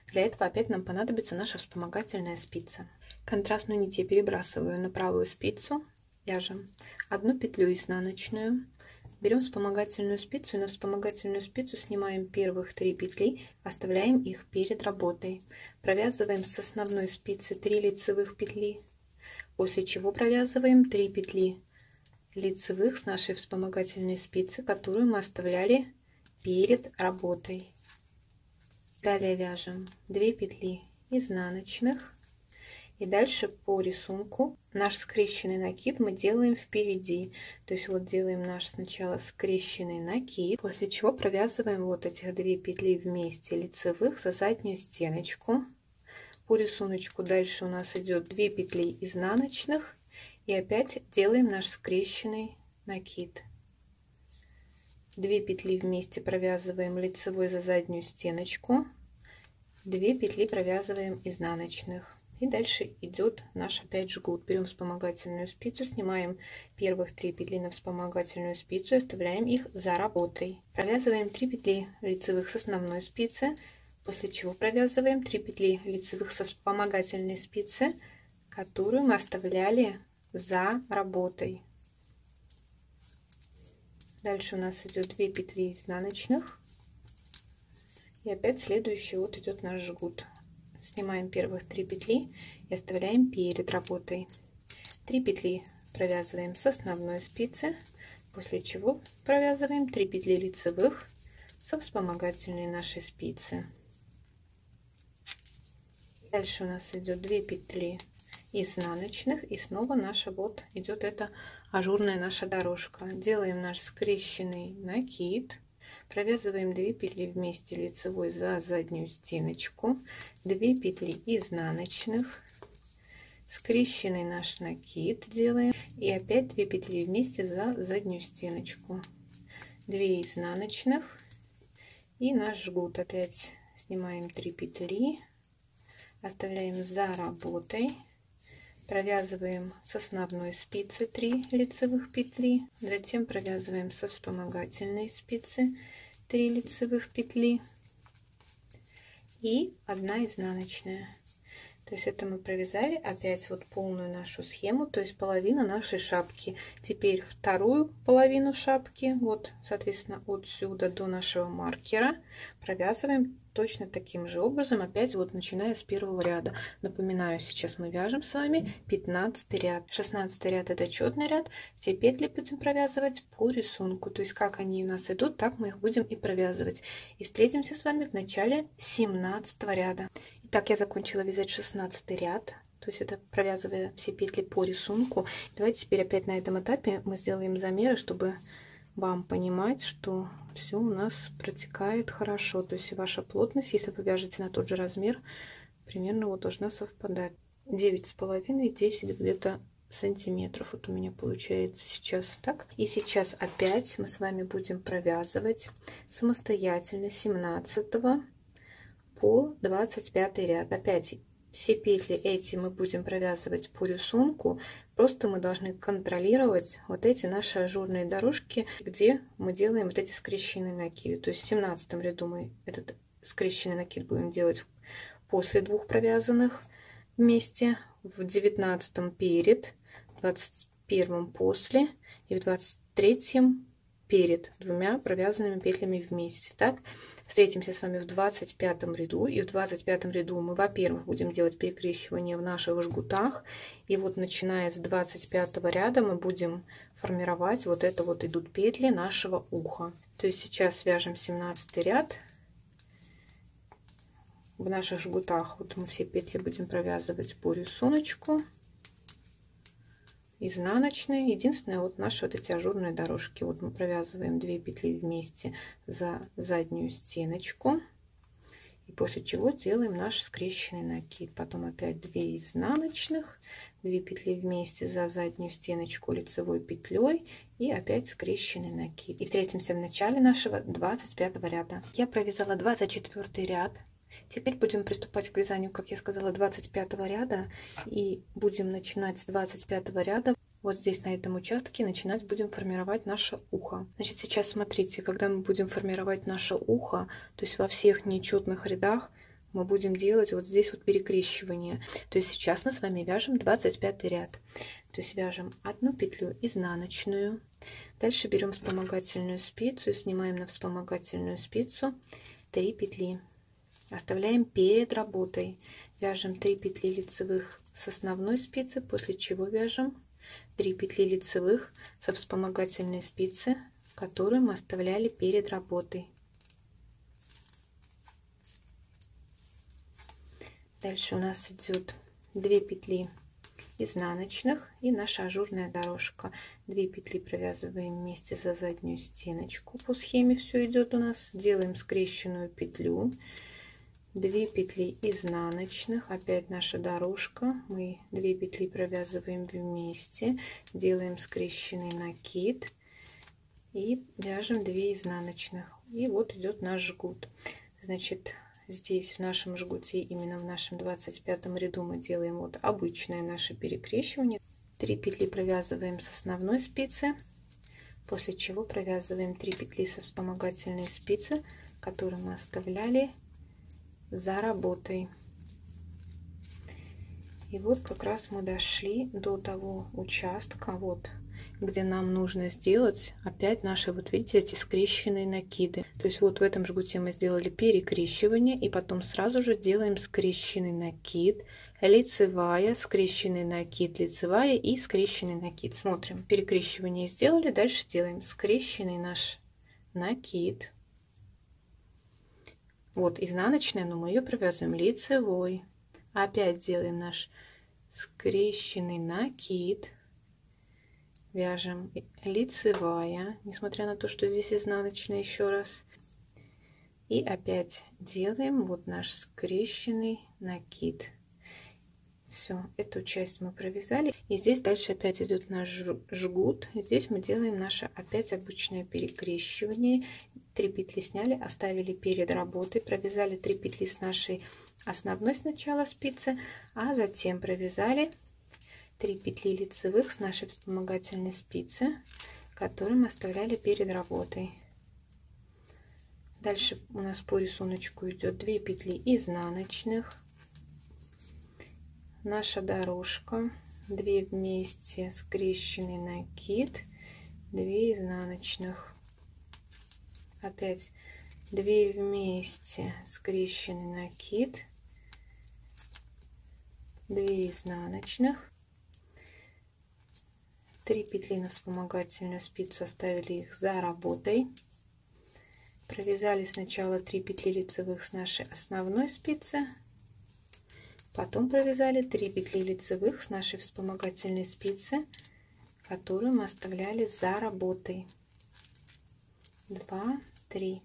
Для этого опять нам понадобится наша вспомогательная спица. Контрастную нить я перебрасываю на правую спицу, вяжем одну петлю изнаночную, берем вспомогательную спицу и на вспомогательную спицу снимаем первых три петли, оставляем их перед работой. Провязываем с основной спицы 3 лицевых петли, после чего провязываем 3 петли лицевых с нашей вспомогательной спицы, которую мы оставляли перед работой. Далее вяжем 2 петли изнаночных и дальше по рисунку наш скрещенный накид мы делаем впереди. То есть вот делаем наш сначала скрещенный накид, после чего провязываем вот этих две петли вместе лицевых за заднюю стеночку. По рисунку дальше у нас идет 2 петли изнаночных и опять делаем наш скрещенный накид. 2 петли вместе провязываем лицевой за заднюю стеночку, 2 петли провязываем изнаночных. И дальше идет наш опять жгут. Берем вспомогательную спицу, снимаем первых три петли на вспомогательную спицу и оставляем их за работой. Провязываем 3 петли лицевых с основной спицы, после чего провязываем 3 петли лицевых со вспомогательной спицы, которую мы оставляли за работой. Дальше у нас идет 2 петли изнаночных. И опять следующий вот идет наш жгут снимаем первых 3 петли и оставляем перед работой. 3 петли провязываем с основной спицы после чего провязываем 3 петли лицевых со вспомогательной нашей спицы. Дальше у нас идет 2 петли изнаночных и снова наша вот идет эта ажурная наша дорожка. Делаем наш скрещенный накид провязываем 2 петли вместе лицевой за заднюю стеночку 2 петли изнаночных скрещенный наш накид делаем и опять 2 петли вместе за заднюю стеночку. 2 изнаночных и наш жгут. Опять снимаем 3 петли оставляем за работой провязываем с основной спицы 3 лицевых петли затем провязываем со вспомогательной спицы 3 лицевых петли и 1 изнаночная. То есть это мы провязали опять вот полную нашу схему то есть половина нашей шапки. Теперь вторую половину шапки вот соответственно отсюда до нашего маркера провязываем точно таким же образом, опять вот начиная с первого ряда. Напоминаю, сейчас мы вяжем с вами 15 ряд. 16 ряд это четный ряд. Все петли будем провязывать по рисунку. То есть как они у нас идут, так мы их будем и провязывать. И встретимся с вами в начале 17 ряда. Итак, я закончила вязать 16 ряд. То есть это провязывая все петли по рисунку. Давайте теперь опять на этом этапе мы сделаем замеры, чтобы вам понимать, что все у нас протекает хорошо. То есть ваша плотность, если вы вяжете на тот же размер, примерно вот должна совпадать. девять с половиной, десять где-то сантиметров. Вот у меня получается сейчас так. И сейчас опять мы с вами будем провязывать самостоятельно 17 по 25 ряд. Опять все петли эти мы будем провязывать по рисунку, просто мы должны контролировать вот эти наши ажурные дорожки, где мы делаем вот эти скрещенные накиды. То есть в 17 ряду мы этот скрещенный накид будем делать после двух провязанных вместе, в 19 перед, в 21 после и в 23 перед двумя провязанными петлями вместе. Так, встретимся с вами в 25 ряду. И в 25 ряду мы, во-первых, будем делать перекрещивание в наших жгутах. И вот начиная с 25 ряда мы будем формировать вот это вот идут петли нашего уха. То есть сейчас свяжем 17 ряд. В наших жгутах вот мы все петли будем провязывать по рисунку изнаночные. Единственное, вот наши вот эти ажурные дорожки. Вот мы провязываем 2 петли вместе за заднюю стеночку. И после чего делаем наш скрещенный накид. Потом опять 2 изнаночных, 2 петли вместе за заднюю стеночку лицевой петлей и опять скрещенный накид. И встретимся в начале нашего 25 ряда. Я провязала 24 ряд. Теперь будем приступать к вязанию, как я сказала, 25 ряда. И будем начинать с 25 ряда. Вот здесь, на этом участке, начинать будем формировать наше ухо. Значит, сейчас смотрите, когда мы будем формировать наше ухо, то есть во всех нечетных рядах, мы будем делать вот здесь вот перекрещивание. То есть сейчас мы с вами вяжем 25 ряд. То есть вяжем одну петлю изнаночную. Дальше берем вспомогательную спицу и снимаем на вспомогательную спицу 3 петли. Оставляем перед работой. Вяжем 3 петли лицевых с основной спицы, после чего вяжем 3 петли лицевых со вспомогательной спицы, которую мы оставляли перед работой. Дальше у нас идет 2 петли изнаночных и наша ажурная дорожка. 2 петли провязываем вместе за заднюю стеночку. По схеме все идет у нас. Делаем скрещенную петлю 2 петли изнаночных опять наша дорожка. Мы 2 петли провязываем вместе делаем скрещенный накид и вяжем 2 изнаночных. И вот идет наш жгут. Значит здесь в нашем жгуте именно в нашем 25 ряду мы делаем вот обычное наше перекрещивание. 3 петли провязываем с основной спицы после чего провязываем 3 петли со вспомогательной спицы которые мы оставляли за работой. И вот как раз мы дошли до того участка, вот, где нам нужно сделать опять наши, вот видите, эти скрещенные накиды. То есть вот в этом жгуте мы сделали перекрещивание, и потом сразу же делаем скрещенный накид, лицевая, скрещенный накид, лицевая и скрещенный накид. Смотрим, перекрещивание сделали, дальше делаем скрещенный наш накид вот изнаночная, но мы ее провязываем лицевой. Опять делаем наш скрещенный накид. Вяжем лицевая, несмотря на то, что здесь изнаночная еще раз. И опять делаем вот наш скрещенный накид. Все, эту часть мы провязали. И здесь дальше опять идет наш жгут. Здесь мы делаем наше опять обычное перекрещивание. 3 петли сняли, оставили перед работой, провязали 3 петли с нашей основной сначала спицы, а затем провязали 3 петли лицевых с нашей вспомогательной спицы, которые мы оставляли перед работой. Дальше у нас по рисунку идет 2 петли изнаночных наша дорожка. 2 вместе скрещенный накид. 2 изнаночных. Опять 2 вместе скрещенный накид. 2 изнаночных. 3 петли на вспомогательную спицу оставили их за работой. Провязали сначала 3 петли лицевых с нашей основной спицы Потом провязали 3 петли лицевых с нашей вспомогательной спицы, которую мы оставляли за работой. 2, 3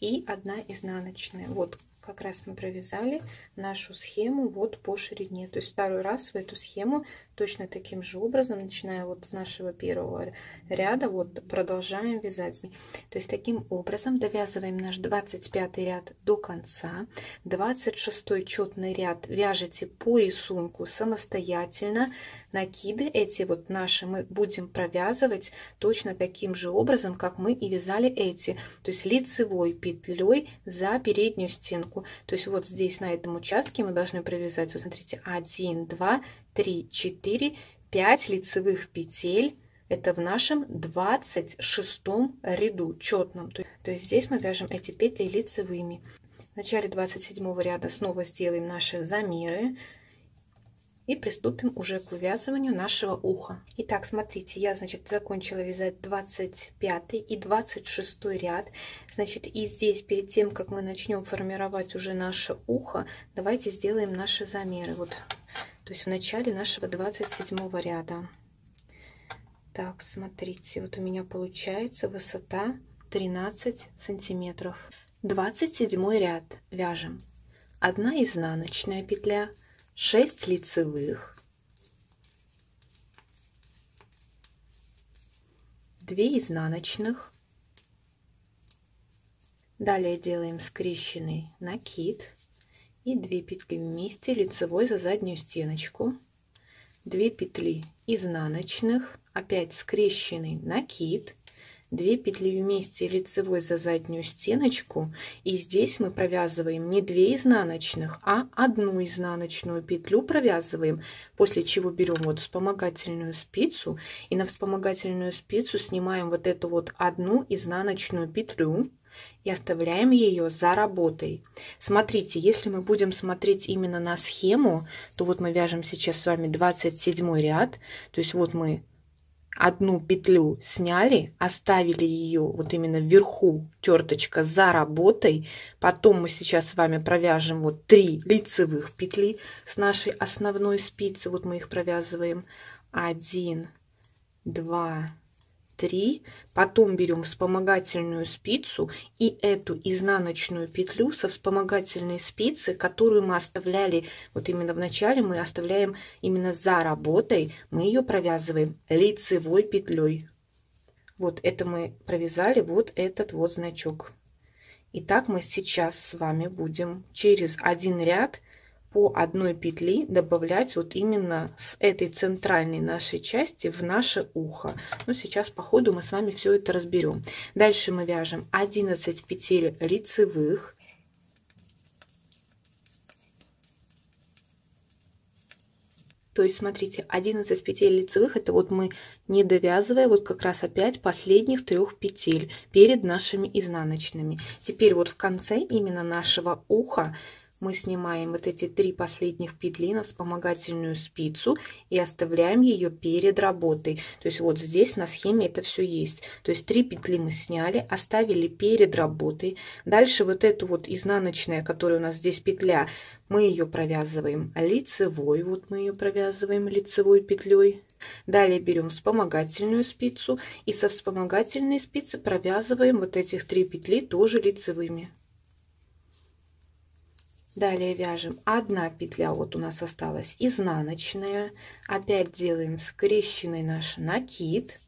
и 1 изнаночная. Вот как раз мы провязали нашу схему вот по ширине. То есть второй раз в эту схему точно таким же образом, начиная вот с нашего первого ряда, вот продолжаем вязать. То есть таким образом довязываем наш 25 ряд до конца, 26 четный ряд вяжете по рисунку самостоятельно, накиды эти вот наши мы будем провязывать точно таким же образом, как мы и вязали эти, то есть лицевой петлей за переднюю стенку. То есть вот здесь на этом участке мы должны провязать, вот смотрите, 1, 2, 3, 4, 5 лицевых петель. Это в нашем 26 ряду четном. То есть здесь мы вяжем эти петли лицевыми. В начале 27 ряда снова сделаем наши замеры и приступим уже к вывязыванию нашего уха. Итак, смотрите, я, значит, закончила вязать 25 и 26 ряд. Значит, и здесь, перед тем, как мы начнем формировать уже наше ухо, давайте сделаем наши замеры. Вот, то есть в начале нашего 27 ряда. Так, смотрите, вот у меня получается высота 13 сантиметров. 27 ряд вяжем. Одна изнаночная петля, 6 лицевых, 2 изнаночных. Далее делаем скрещенный накид и 2 петли вместе лицевой за заднюю стеночку, 2 петли изнаночных, опять скрещенный накид. 2 петли вместе лицевой за заднюю стеночку. И здесь мы провязываем не 2 изнаночных а одну изнаночную петлю провязываем после чего берем вот вспомогательную спицу и на вспомогательную спицу снимаем вот эту вот одну изнаночную петлю и оставляем ее за работой. Смотрите, если мы будем смотреть именно на схему, то вот мы вяжем сейчас с вами 27 ряд, то есть вот мы одну петлю сняли, оставили ее вот именно вверху, черточка за работой. Потом мы сейчас с вами провяжем вот три лицевых петли с нашей основной спицы. Вот мы их провязываем. Один, два, 3 потом берем вспомогательную спицу и эту изнаночную петлю со вспомогательной спицы которую мы оставляли вот именно в начале мы оставляем именно за работой мы ее провязываем лицевой петлей вот это мы провязали вот этот вот значок. Итак, мы сейчас с вами будем через один ряд по одной петли добавлять вот именно с этой центральной нашей части в наше ухо. Ну, сейчас по ходу мы с вами все это разберем. Дальше мы вяжем 11 петель лицевых. То есть, смотрите, 11 петель лицевых, это вот мы не довязывая вот как раз опять последних трех петель перед нашими изнаночными. Теперь вот в конце именно нашего уха мы снимаем вот эти три последних петли на вспомогательную спицу и оставляем ее перед работой. То есть вот здесь на схеме это все есть. То есть три петли мы сняли, оставили перед работой. Дальше вот эту вот изнаночная, которая у нас здесь петля, мы ее провязываем лицевой. Вот мы ее провязываем лицевой петлей. Далее берем вспомогательную спицу и со вспомогательной спицы провязываем вот этих три петли тоже лицевыми. Далее вяжем одна петля, вот у нас осталась изнаночная. Опять делаем скрещенный наш накид.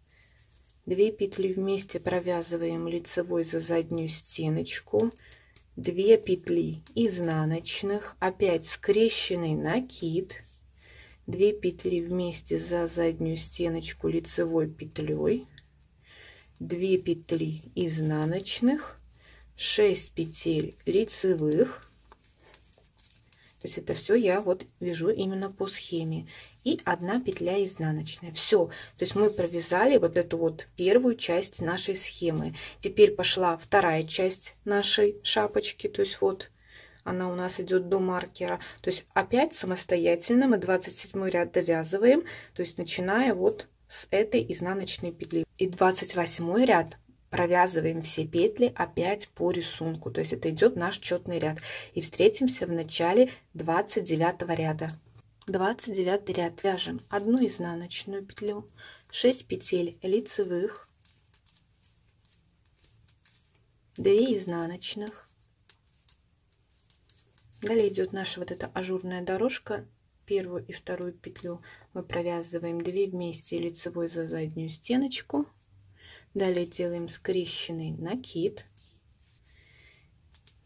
Две петли вместе провязываем лицевой за заднюю стеночку. Две петли изнаночных. Опять скрещенный накид. Две петли вместе за заднюю стеночку лицевой петлей. Две петли изнаночных. 6 петель лицевых то есть это все я вот вяжу именно по схеме. И одна петля изнаночная. Все. То есть мы провязали вот эту вот первую часть нашей схемы. Теперь пошла вторая часть нашей шапочки. То есть вот она у нас идет до маркера. То есть опять самостоятельно мы 27 ряд довязываем. То есть начиная вот с этой изнаночной петли. И 28 ряд провязываем все петли опять по рисунку. То есть это идет наш четный ряд. И встретимся в начале 29 ряда. 29 ряд. Вяжем одну изнаночную петлю 6 петель лицевых 2 изнаночных. Далее идет наша вот эта ажурная дорожка. Первую и вторую петлю мы провязываем 2 вместе лицевой за заднюю стеночку. Далее делаем скрещенный накид.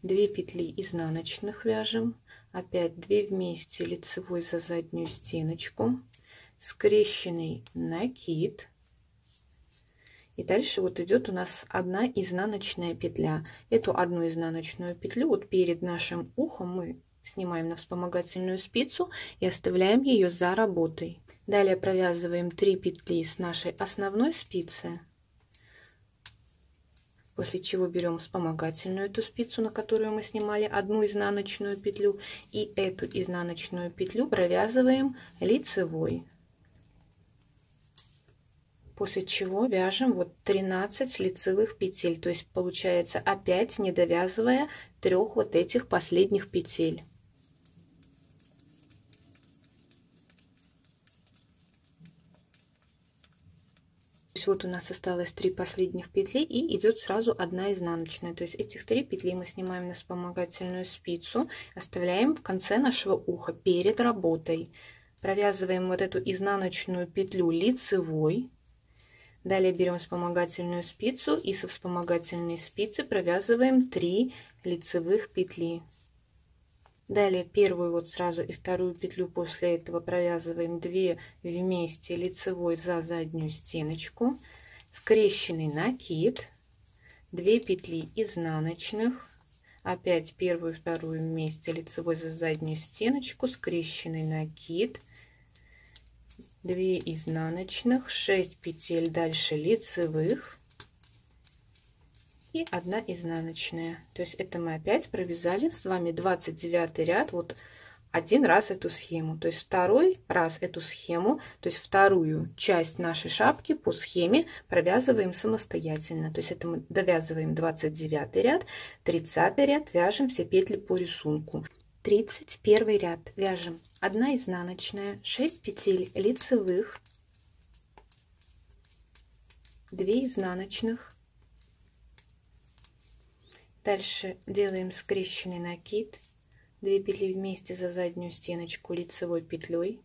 2 петли изнаночных вяжем. Опять 2 вместе лицевой за заднюю стеночку. Скрещенный накид. И дальше вот идет у нас одна изнаночная петля. Эту одну изнаночную петлю вот перед нашим ухом мы снимаем на вспомогательную спицу и оставляем ее за работой. Далее провязываем 3 петли с нашей основной спицы. После чего берем вспомогательную эту спицу, на которую мы снимали одну изнаночную петлю. И эту изнаночную петлю провязываем лицевой после чего вяжем вот 13 лицевых петель то есть получается опять не довязывая трех вот этих последних петель вот у нас осталось три последних петли и идет сразу одна изнаночная то есть этих три петли мы снимаем на вспомогательную спицу оставляем в конце нашего уха перед работой. Провязываем вот эту изнаночную петлю лицевой. Далее берем вспомогательную спицу и со вспомогательной спицы провязываем 3 лицевых петли. Далее первую вот сразу и вторую петлю после этого провязываем 2 вместе лицевой за заднюю стеночку, скрещенный накид, 2 петли изнаночных, опять первую вторую вместе лицевой за заднюю стеночку, скрещенный накид, 2 изнаночных 6 петель дальше лицевых и 1 изнаночная. То есть это мы опять провязали. С вами 29 ряд. Вот один раз эту схему. То есть второй раз эту схему то есть вторую часть нашей шапки по схеме провязываем самостоятельно. То есть это мы довязываем 29 ряд 30 ряд вяжем все петли по рисунку. 31 ряд. Вяжем. 1 изнаночная 6 петель лицевых 2 изнаночных дальше делаем скрещенный накид. 2 петли вместе за заднюю стеночку лицевой петлей.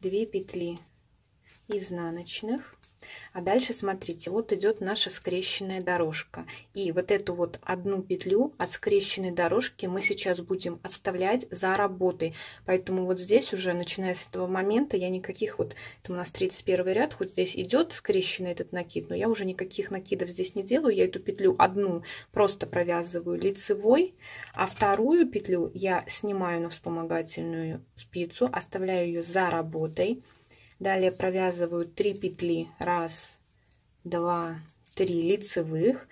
2 петли изнаночных а дальше смотрите, вот идет наша скрещенная дорожка. И вот эту вот одну петлю от скрещенной дорожки мы сейчас будем оставлять за работой. Поэтому вот здесь уже, начиная с этого момента, я никаких вот, это у нас 31 ряд, хоть здесь идет скрещенный этот накид, но я уже никаких накидов здесь не делаю. Я эту петлю одну просто провязываю лицевой, а вторую петлю я снимаю на вспомогательную спицу, оставляю ее за работой. Далее провязываю 3 петли. Раз, два, три лицевых.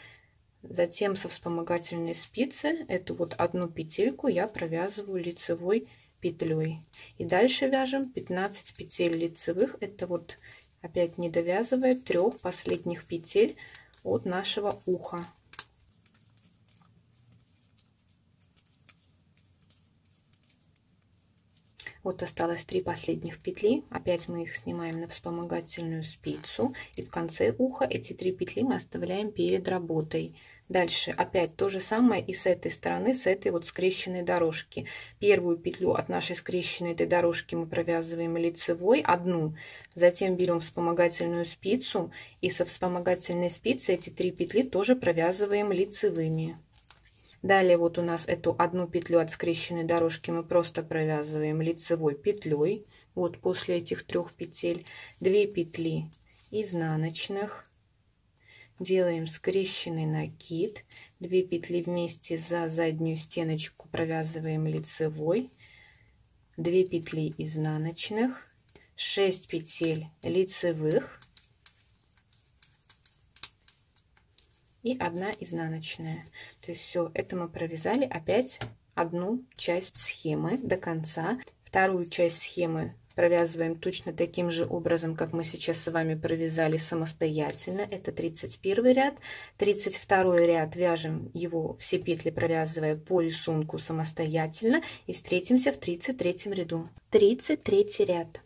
Затем со вспомогательной спицы эту вот одну петельку я провязываю лицевой петлей. И дальше вяжем 15 петель лицевых. Это вот опять не довязывая трех последних петель от нашего уха. Вот осталось три последних петли. Опять мы их снимаем на вспомогательную спицу. И в конце уха эти три петли мы оставляем перед работой. Дальше опять то же самое и с этой стороны, с этой вот скрещенной дорожки. Первую петлю от нашей скрещенной этой дорожки мы провязываем лицевой, одну. Затем берем вспомогательную спицу и со вспомогательной спицы эти три петли тоже провязываем лицевыми. Далее вот у нас эту одну петлю от скрещенной дорожки мы просто провязываем лицевой петлей. Вот после этих трех петель 2 петли изнаночных. Делаем скрещенный накид. 2 петли вместе за заднюю стеночку провязываем лицевой. 2 петли изнаночных. 6 петель лицевых и одна изнаночная. То есть все это мы провязали опять одну часть схемы до конца. Вторую часть схемы провязываем точно таким же образом, как мы сейчас с вами провязали самостоятельно. Это 31 ряд. 32 ряд вяжем его, все петли провязывая по рисунку самостоятельно. И встретимся в 33 ряду. 33 ряд.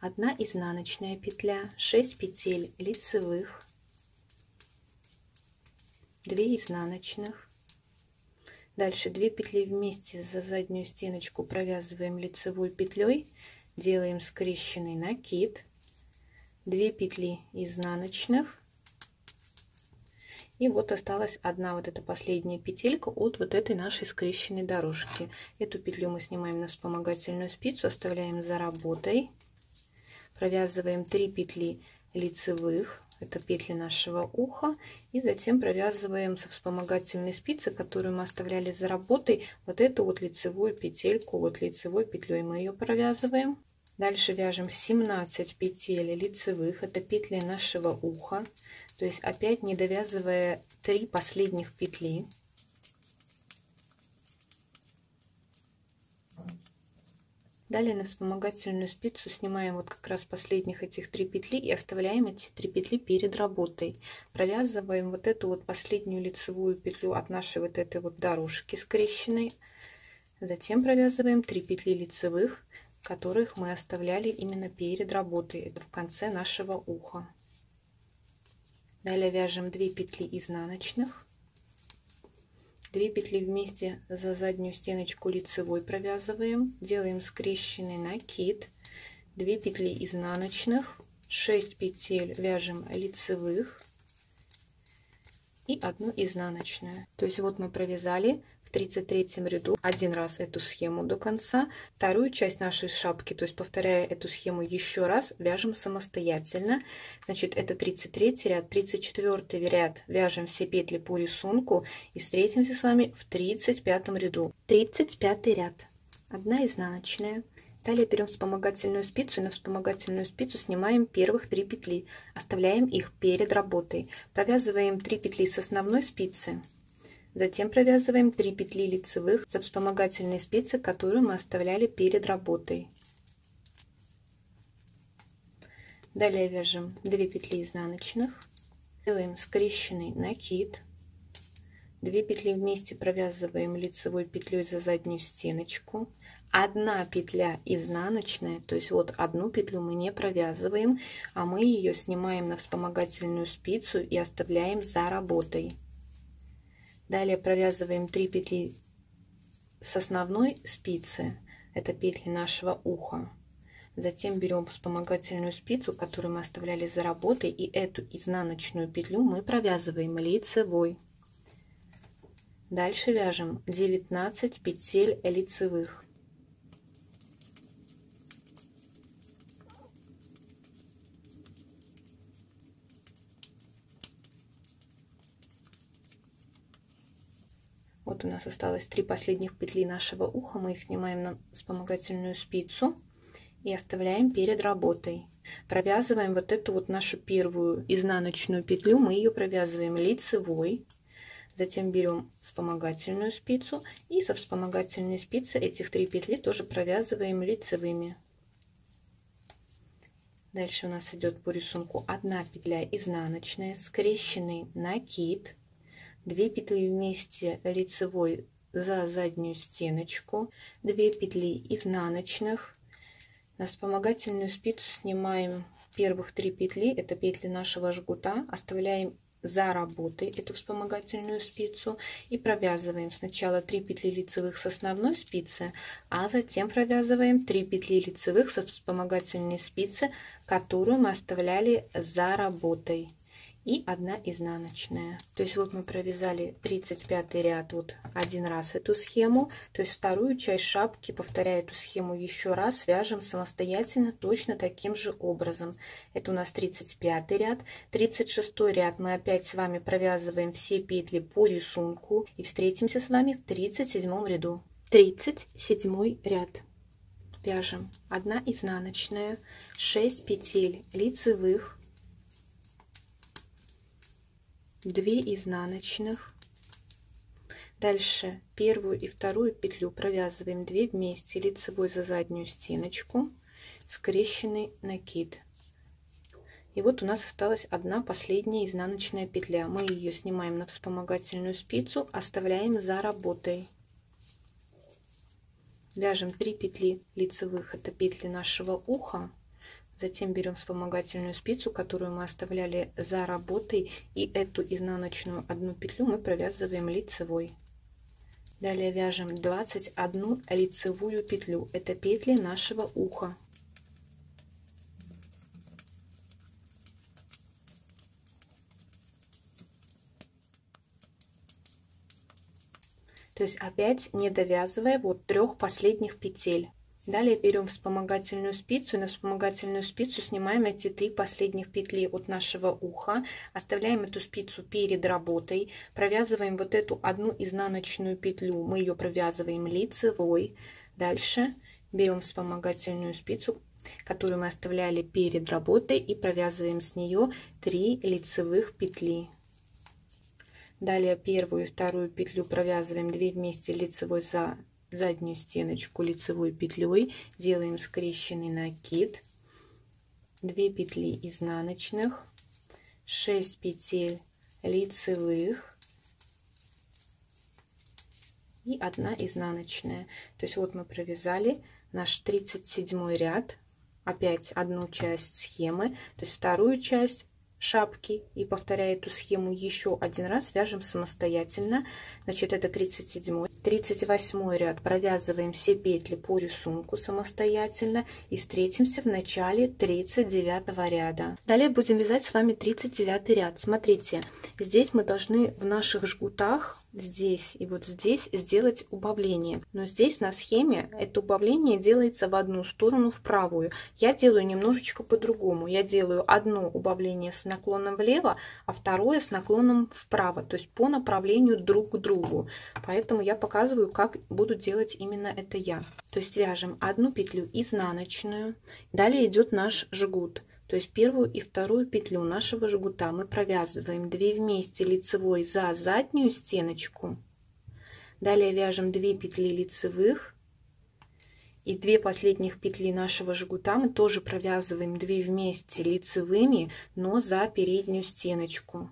1 изнаночная петля, 6 петель лицевых, 2 изнаночных Дальше 2 петли вместе за заднюю стеночку провязываем лицевой петлей, делаем скрещенный накид, 2 петли изнаночных и вот осталась одна вот эта последняя петелька от вот этой нашей скрещенной дорожки. Эту петлю мы снимаем на вспомогательную спицу, оставляем за работой. Провязываем 3 петли лицевых, это петли нашего уха. И затем провязываем со вспомогательной спицы, которую мы оставляли за работой, вот эту вот лицевую петельку, вот лицевой петлей мы ее провязываем. Дальше вяжем 17 петель лицевых, это петли нашего уха. То есть опять не довязывая 3 последних петли. Далее на вспомогательную спицу снимаем вот как раз последних этих три петли и оставляем эти три петли перед работой. Провязываем вот эту вот последнюю лицевую петлю от нашей вот этой вот дорожки скрещенной. Затем провязываем 3 петли лицевых, которых мы оставляли именно перед работой. Это в конце нашего уха. Далее вяжем 2 петли изнаночных. 2 петли вместе за заднюю стеночку лицевой провязываем. Делаем скрещенный накид. 2 петли изнаночных. 6 петель вяжем лицевых и одну изнаночную. То есть вот мы провязали 33 ряду один раз эту схему до конца. Вторую часть нашей шапки, то есть повторяя эту схему еще раз, вяжем самостоятельно. Значит, это 33 ряд, 34 ряд вяжем все петли по рисунку и встретимся с вами в 35 ряду. 35 ряд. Одна изнаночная. Далее берем вспомогательную спицу и на вспомогательную спицу снимаем первых 3 петли. Оставляем их перед работой. Провязываем 3 петли с основной спицы. Затем провязываем 3 петли лицевых за вспомогательной спицы, которую мы оставляли перед работой. Далее вяжем 2 петли изнаночных. Делаем скрещенный накид. 2 петли вместе провязываем лицевой петлей за заднюю стеночку одна петля изнаночная, то есть вот одну петлю мы не провязываем, а мы ее снимаем на вспомогательную спицу и оставляем за работой. Далее провязываем 3 петли с основной спицы, это петли нашего уха. Затем берем вспомогательную спицу, которую мы оставляли за работой, и эту изнаночную петлю мы провязываем лицевой. Дальше вяжем 19 петель лицевых. У нас осталось три последних петли нашего уха. Мы их снимаем на вспомогательную спицу и оставляем перед работой. Провязываем вот эту вот нашу первую изнаночную петлю. Мы ее провязываем лицевой. Затем берем вспомогательную спицу и со вспомогательной спицы этих три петли тоже провязываем лицевыми. Дальше у нас идет по рисунку одна петля изнаночная, скрещенный накид, 2 петли вместе лицевой за заднюю стеночку, 2 петли изнаночных. На вспомогательную спицу снимаем первых 3 петли, это петли нашего жгута, оставляем за работой эту вспомогательную спицу и провязываем сначала 3 петли лицевых с основной спицы, а затем провязываем 3 петли лицевых со вспомогательной спицы, которую мы оставляли за работой и одна изнаночная. То есть вот мы провязали 35 ряд вот один раз эту схему, то есть вторую часть шапки, повторяя эту схему еще раз, вяжем самостоятельно точно таким же образом. Это у нас 35 ряд. 36 ряд мы опять с вами провязываем все петли по рисунку и встретимся с вами в 37 ряду. 37 ряд. Вяжем 1 изнаночная, 6 петель лицевых, 2 изнаночных. Дальше первую и вторую петлю провязываем 2 вместе, лицевой за заднюю стеночку, скрещенный накид. И вот у нас осталась одна последняя изнаночная петля. Мы ее снимаем на вспомогательную спицу, оставляем за работой. Вяжем 3 петли лицевых, это петли нашего уха. Затем берем вспомогательную спицу, которую мы оставляли за работой, и эту изнаночную одну петлю мы провязываем лицевой. Далее вяжем 21 лицевую петлю. Это петли нашего уха. То есть опять не довязывая вот трех последних петель. Далее берем вспомогательную спицу, и на вспомогательную спицу снимаем эти три последних петли от нашего уха, оставляем эту спицу перед работой, провязываем вот эту одну изнаночную петлю, мы ее провязываем лицевой. Дальше берем вспомогательную спицу, которую мы оставляли перед работой, и провязываем с нее 3 лицевых петли. Далее первую и вторую петлю провязываем 2 вместе лицевой за заднюю стеночку лицевой петлей, делаем скрещенный накид, 2 петли изнаночных, 6 петель лицевых. И 1 изнаночная. То есть вот мы провязали наш 37 ряд, опять одну часть схемы, то есть вторую часть шапки. И повторяя эту схему еще один раз вяжем самостоятельно. Значит это 37 38 ряд провязываем все петли по рисунку самостоятельно и встретимся в начале 39 ряда далее будем вязать с вами 39 ряд смотрите здесь мы должны в наших жгутах здесь и вот здесь сделать убавление. Но здесь на схеме это убавление делается в одну сторону, в правую. Я делаю немножечко по-другому. Я делаю одно убавление с наклоном влево, а второе с наклоном вправо, то есть по направлению друг к другу. Поэтому я показываю, как буду делать именно это я. То есть вяжем одну петлю изнаночную, далее идет наш жгут. То есть первую и вторую петлю нашего жгута мы провязываем 2 вместе лицевой за заднюю стеночку. Далее вяжем 2 петли лицевых. И 2 последних петли нашего жгута мы тоже провязываем 2 вместе лицевыми, но за переднюю стеночку.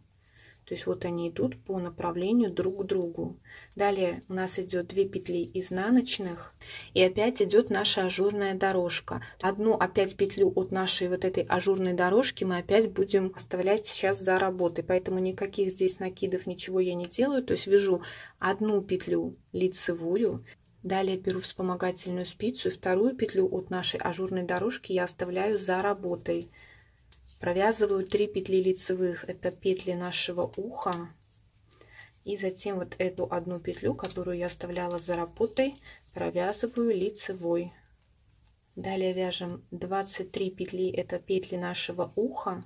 То есть вот они идут по направлению друг к другу. Далее у нас идет 2 петли изнаночных. И опять идет наша ажурная дорожка. Одну опять петлю от нашей вот этой ажурной дорожки мы опять будем оставлять сейчас за работой. Поэтому никаких здесь накидов, ничего я не делаю. То есть вяжу одну петлю лицевую. Далее беру вспомогательную спицу и вторую петлю от нашей ажурной дорожки я оставляю за работой провязываю 3 петли лицевых. Это петли нашего уха. И затем вот эту одну петлю которую я оставляла за работой провязываю лицевой. Далее вяжем 23 петли. Это петли нашего уха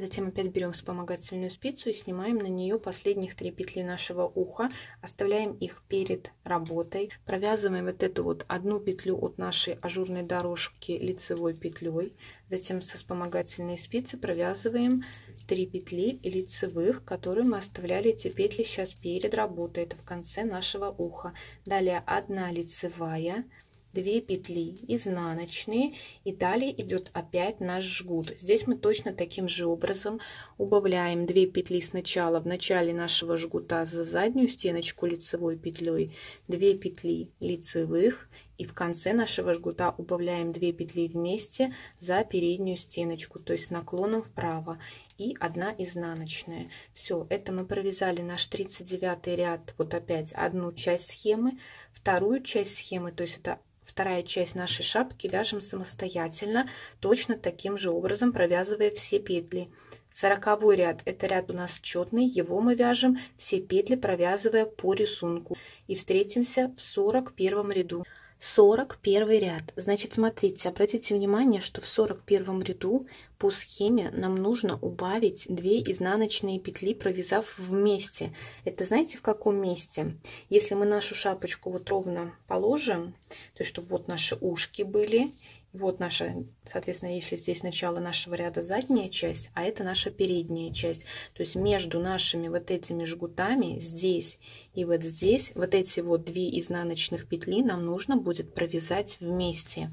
Затем опять берем вспомогательную спицу и снимаем на нее последних три петли нашего уха. Оставляем их перед работой. Провязываем вот эту вот одну петлю от нашей ажурной дорожки лицевой петлей. Затем со вспомогательной спицы провязываем 3 петли лицевых, которые мы оставляли эти петли сейчас перед работой. Это в конце нашего уха. Далее 1 лицевая 2 петли изнаночные и далее идет опять наш жгут. Здесь мы точно таким же образом убавляем 2 петли сначала в начале нашего жгута за заднюю стеночку лицевой петлей 2 петли лицевых и в конце нашего жгута убавляем 2 петли вместе за переднюю стеночку то есть наклоном вправо и 1 изнаночная. Все это мы провязали наш 39 ряд вот опять одну часть схемы вторую часть схемы то есть это Вторая часть нашей шапки вяжем самостоятельно, точно таким же образом провязывая все петли. Сороковой ряд, это ряд у нас четный, его мы вяжем все петли, провязывая по рисунку. И встретимся в 41 ряду. 41 ряд. Значит, смотрите, обратите внимание, что в 41 ряду по схеме нам нужно убавить 2 изнаночные петли, провязав вместе. Это знаете в каком месте? Если мы нашу шапочку вот ровно положим, то есть чтобы вот наши ушки были, вот наша, соответственно, если здесь начало нашего ряда задняя часть, а это наша передняя часть. То есть между нашими вот этими жгутами здесь и вот здесь, вот эти вот две изнаночных петли нам нужно будет провязать вместе.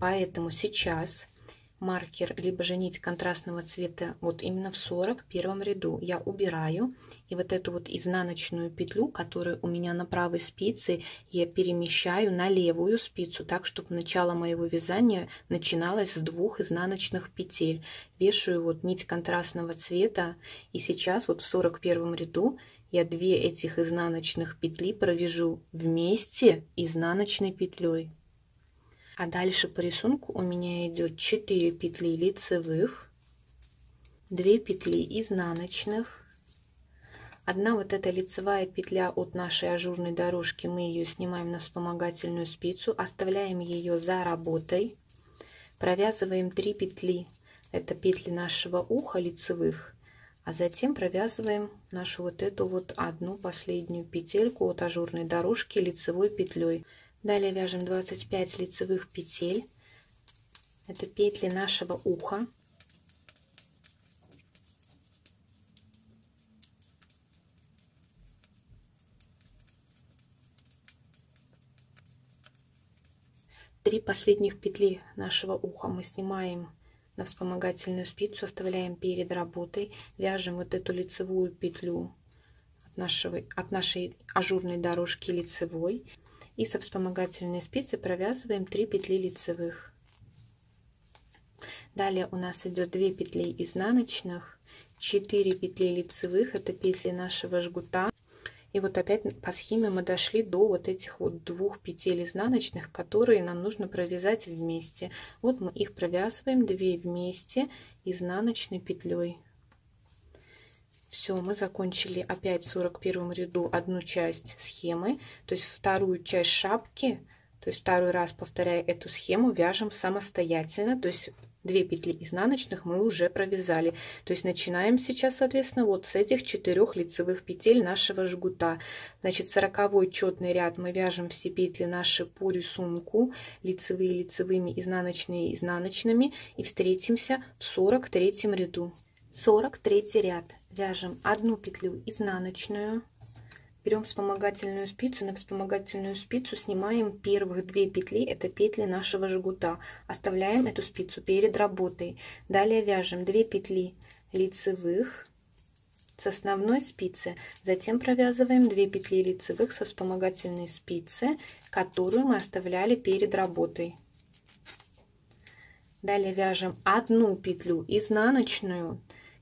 Поэтому сейчас маркер, либо же нить контрастного цвета вот именно в 41 ряду. Я убираю и вот эту вот изнаночную петлю, которая у меня на правой спице, я перемещаю на левую спицу, так, чтобы начало моего вязания начиналось с двух изнаночных петель. Вешаю вот нить контрастного цвета и сейчас вот в 41 ряду я две этих изнаночных петли провяжу вместе изнаночной петлей. А дальше по рисунку у меня идет 4 петли лицевых, 2 петли изнаночных, одна вот эта лицевая петля от нашей ажурной дорожки, мы ее снимаем на вспомогательную спицу, оставляем ее за работой, провязываем 3 петли, это петли нашего уха лицевых, а затем провязываем нашу вот эту вот одну последнюю петельку от ажурной дорожки лицевой петлей. Далее вяжем 25 лицевых петель. Это петли нашего уха. Три последних петли нашего уха мы снимаем на вспомогательную спицу, оставляем перед работой, вяжем вот эту лицевую петлю от, нашего, от нашей ажурной дорожки лицевой и со вспомогательной спицы провязываем 3 петли лицевых. Далее у нас идет 2 петли изнаночных, 4 петли лицевых, это петли нашего жгута. И вот опять по схеме мы дошли до вот этих вот двух петель изнаночных, которые нам нужно провязать вместе. Вот мы их провязываем 2 вместе изнаночной петлей. Все, мы закончили опять в 41 ряду одну часть схемы, то есть вторую часть шапки, то есть второй раз повторяя эту схему, вяжем самостоятельно, то есть две петли изнаночных мы уже провязали. То есть начинаем сейчас, соответственно, вот с этих четырех лицевых петель нашего жгута. Значит, сороковой четный ряд мы вяжем все петли наши по рисунку, лицевые лицевыми, изнаночные изнаночными, и встретимся в 43 ряду. 43 ряд вяжем одну петлю изнаночную берем вспомогательную спицу на вспомогательную спицу снимаем первых две петли это петли нашего жгута. Оставляем эту спицу перед работой. Далее вяжем 2 петли лицевых с основной спицы. Затем провязываем 2 петли лицевых со вспомогательной спицы которую мы оставляли перед работой. Далее вяжем одну петлю изнаночную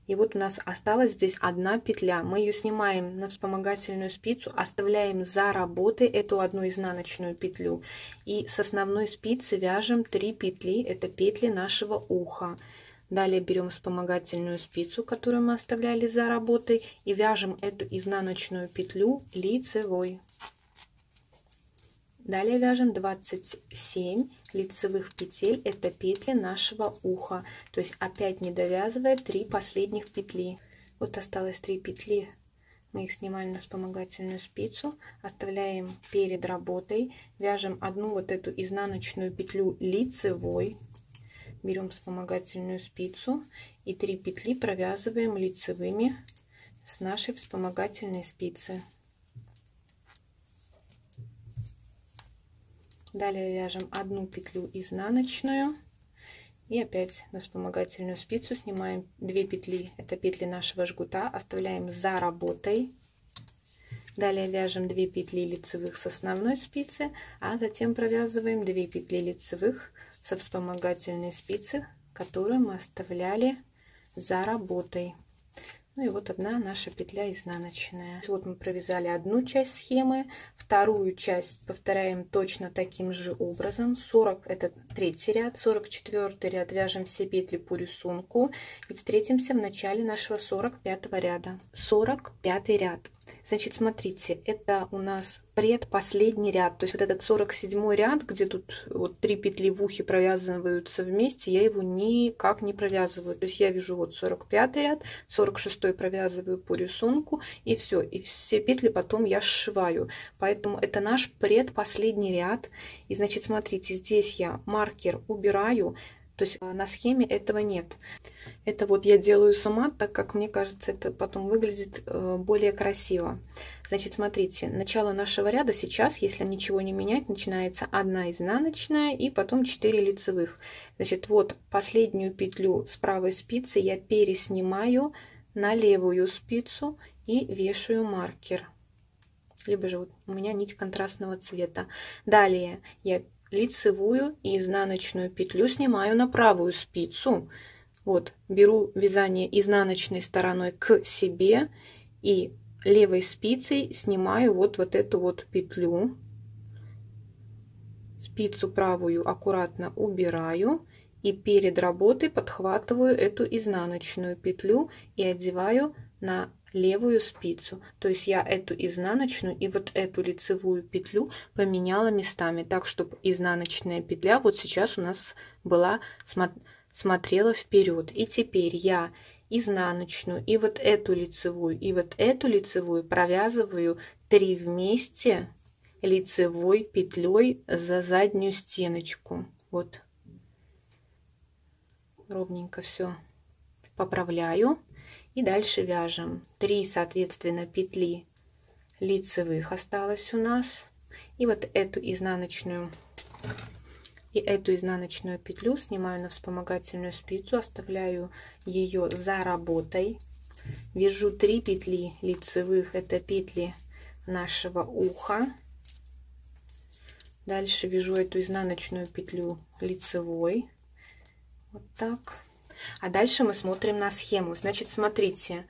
и вот у нас осталась здесь одна петля. Мы ее снимаем на вспомогательную спицу, оставляем за работой эту одну изнаночную петлю. И с основной спицы вяжем 3 петли, это петли нашего уха. Далее берем вспомогательную спицу, которую мы оставляли за работой, и вяжем эту изнаночную петлю лицевой. Далее вяжем 27 лицевых петель, это петли нашего уха. То есть опять не довязывая 3 последних петли. Вот осталось 3 петли, мы их снимаем на вспомогательную спицу, оставляем перед работой, вяжем одну вот эту изнаночную петлю лицевой, берем вспомогательную спицу и 3 петли провязываем лицевыми с нашей вспомогательной спицы. Далее вяжем одну петлю изнаночную и опять на вспомогательную спицу снимаем 2 петли, это петли нашего жгута, оставляем за работой. Далее вяжем 2 петли лицевых с основной спицы, а затем провязываем 2 петли лицевых со вспомогательной спицы, которую мы оставляли за работой. Ну и вот одна наша петля изнаночная. Вот мы провязали одну часть схемы, вторую часть повторяем точно таким же образом. 40 это третий ряд, 44 ряд вяжем все петли по рисунку и встретимся в начале нашего 45 ряда. 45 ряд. Значит, смотрите, это у нас предпоследний ряд. То есть вот этот 47 ряд, где тут вот три петли в ухе провязываются вместе, я его никак не провязываю. То есть я вяжу вот 45 ряд, 46 провязываю по рисунку, и все. И все петли потом я сшиваю. Поэтому это наш предпоследний ряд. И значит, смотрите, здесь я маркер убираю, То есть а, на схеме этого нет. Это вот я делаю сама, так как мне кажется, это потом выглядит э, более красиво. Значит, смотрите, начало нашего ряда сейчас, если ничего не менять, начинается одна изнаночная и потом 4 лицевых. Значит, вот последнюю петлю с правой спицы я переснимаю на левую спицу и вешаю маркер. Либо же вот у меня нить контрастного цвета. Далее я лицевую и изнаночную петлю снимаю на правую спицу. Вот, беру вязание изнаночной стороной к себе и левой спицей снимаю вот, вот эту вот петлю. Спицу правую аккуратно убираю и перед работой подхватываю эту изнаночную петлю и одеваю на левую спицу. То есть я эту изнаночную и вот эту лицевую петлю поменяла местами, так чтобы изнаночная петля вот сейчас у нас была смотрела вперед. И теперь я изнаночную и вот эту лицевую и вот эту лицевую провязываю три вместе лицевой петлей за заднюю стеночку. Вот ровненько все поправляю и дальше вяжем 3, соответственно, петли лицевых осталось у нас. И вот эту изнаночную и эту изнаночную петлю снимаю на вспомогательную спицу, оставляю ее за работой. Вяжу 3 петли лицевых, это петли нашего уха. Дальше вяжу эту изнаночную петлю лицевой. Вот так. А дальше мы смотрим на схему. Значит, смотрите.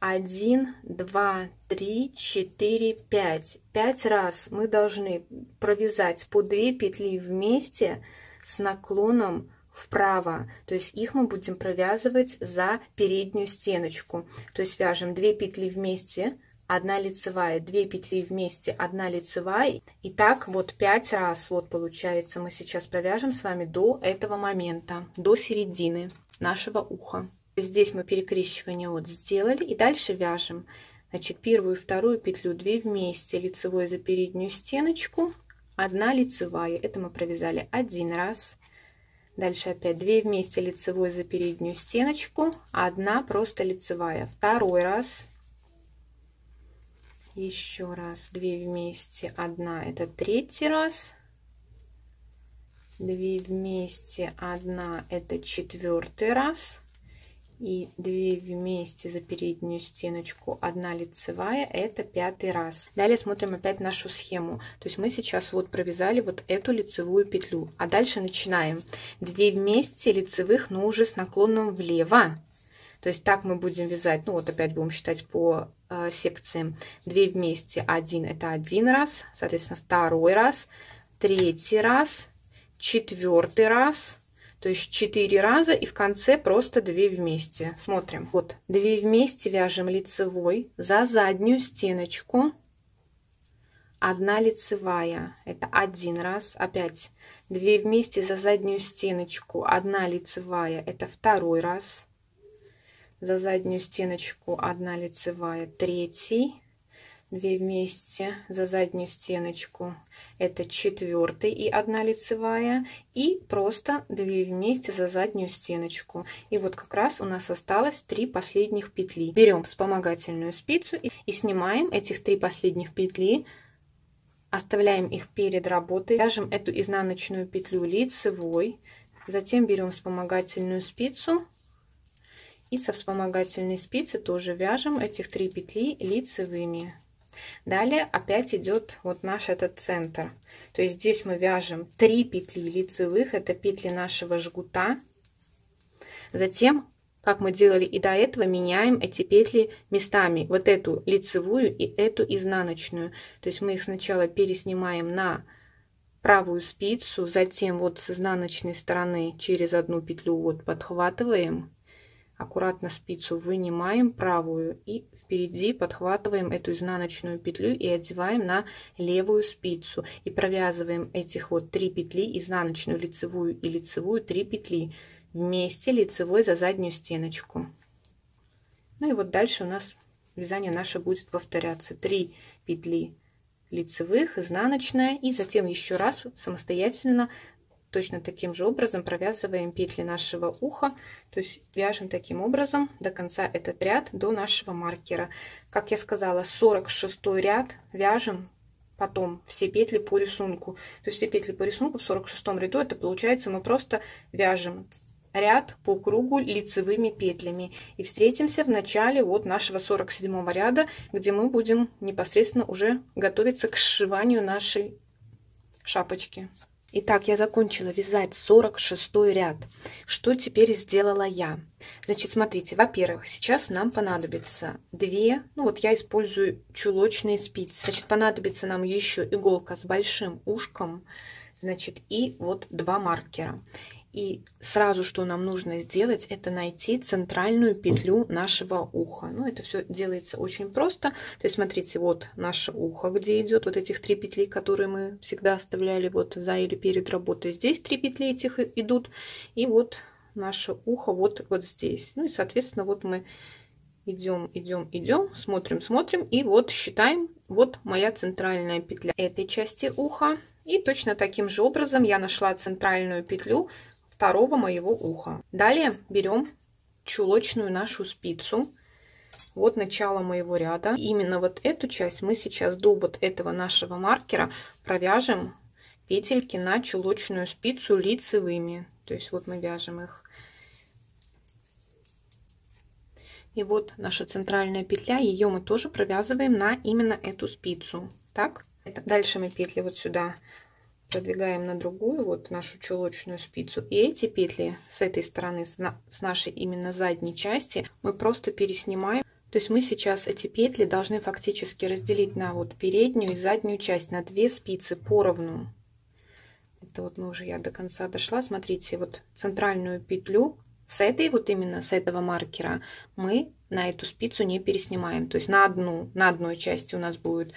1, 2, 3, 4, 5. 5 раз мы должны провязать по 2 петли вместе с наклоном вправо. То есть их мы будем провязывать за переднюю стеночку. То есть вяжем 2 петли вместе, 1 лицевая, 2 петли вместе, 1 лицевая. И так вот 5 раз вот получается мы сейчас провяжем с вами до этого момента, до середины нашего уха. Здесь мы перекрещивание вот сделали и дальше вяжем. Значит, первую и вторую петлю 2 вместе, лицевой за переднюю стеночку, 1 лицевая. Это мы провязали один раз. Дальше опять 2 вместе лицевой за переднюю стеночку, 1 просто лицевая. Второй раз. Еще раз 2 вместе, 1 это третий раз. 2 вместе, 1 это четвертый раз. И 2 вместе за переднюю стеночку, 1 лицевая, это пятый раз. Далее смотрим опять нашу схему. То есть мы сейчас вот провязали вот эту лицевую петлю. А дальше начинаем. 2 вместе лицевых, но уже с наклоном влево. То есть так мы будем вязать, ну вот опять будем считать по э, секциям. 2 вместе, 1 это один раз, соответственно второй раз, третий раз, четвертый раз, то есть 4 раза и в конце просто 2 вместе. Смотрим. Вот 2 вместе вяжем лицевой за заднюю стеночку. 1 лицевая, это один раз, опять 2 вместе за заднюю стеночку, 1 лицевая, это второй раз, за заднюю стеночку 1 лицевая, третий, 2 вместе за заднюю стеночку. Это четвертый и одна лицевая и просто 2 вместе за заднюю стеночку. И вот как раз у нас осталось 3 последних петли. Берем вспомогательную спицу и, и снимаем этих три последних петли. Оставляем их перед работой. Вяжем эту изнаночную петлю лицевой. Затем берем вспомогательную спицу и со вспомогательной спицы тоже вяжем этих три петли лицевыми Далее опять идет вот наш этот центр. То есть здесь мы вяжем 3 петли лицевых, это петли нашего жгута. Затем, как мы делали и до этого, меняем эти петли местами. Вот эту лицевую и эту изнаночную. То есть мы их сначала переснимаем на правую спицу, затем вот с изнаночной стороны через одну петлю вот подхватываем аккуратно спицу вынимаем правую и впереди подхватываем эту изнаночную петлю и одеваем на левую спицу. И провязываем этих вот три петли изнаночную лицевую и лицевую три петли вместе лицевой за заднюю стеночку. Ну и вот дальше у нас вязание наше будет повторяться. 3 петли лицевых изнаночная и затем еще раз самостоятельно точно таким же образом провязываем петли нашего уха, то есть вяжем таким образом до конца этот ряд до нашего маркера. Как я сказала, 46 ряд вяжем потом все петли по рисунку. То есть все петли по рисунку в 46 ряду, это получается мы просто вяжем ряд по кругу лицевыми петлями. И встретимся в начале вот нашего 47 ряда, где мы будем непосредственно уже готовиться к сшиванию нашей шапочки. Итак, я закончила вязать 46 ряд. Что теперь сделала я? Значит, смотрите, во-первых, сейчас нам понадобится две, ну вот я использую чулочные спицы. Значит, понадобится нам еще иголка с большим ушком, значит, и вот два маркера. И сразу, что нам нужно сделать, это найти центральную петлю нашего уха. Ну, это все делается очень просто. То есть, смотрите, вот наше ухо, где идет вот этих три петли, которые мы всегда оставляли вот за или перед работой. Здесь три петли этих идут. И вот наше ухо вот, вот здесь. Ну и, соответственно, вот мы идем, идем, идем, смотрим, смотрим. И вот считаем, вот моя центральная петля этой части уха. И точно таким же образом я нашла центральную петлю второго моего уха. Далее берем чулочную нашу спицу. Вот начало моего ряда. Именно вот эту часть мы сейчас до вот этого нашего маркера провяжем петельки на чулочную спицу лицевыми. То есть вот мы вяжем их. И вот наша центральная петля, ее мы тоже провязываем на именно эту спицу. Так, дальше мы петли вот сюда продвигаем на другую вот нашу чулочную спицу. И эти петли с этой стороны, с нашей именно задней части, мы просто переснимаем. То есть мы сейчас эти петли должны фактически разделить на вот переднюю и заднюю часть, на две спицы поровну. Это вот мы уже я до конца дошла. Смотрите, вот центральную петлю с этой вот именно с этого маркера мы на эту спицу не переснимаем. То есть на одну, на одной части у нас будет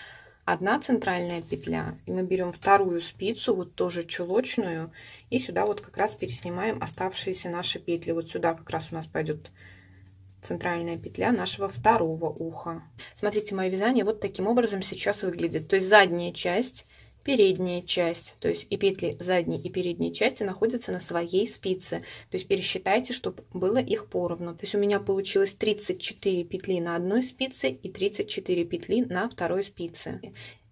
одна центральная петля, и мы берем вторую спицу, вот тоже чулочную, и сюда вот как раз переснимаем оставшиеся наши петли. Вот сюда как раз у нас пойдет центральная петля нашего второго уха. Смотрите, мое вязание вот таким образом сейчас выглядит. То есть задняя часть передняя часть, то есть и петли задней и передней части находятся на своей спице. То есть пересчитайте, чтобы было их поровну. То есть у меня получилось 34 петли на одной спице и 34 петли на второй спице.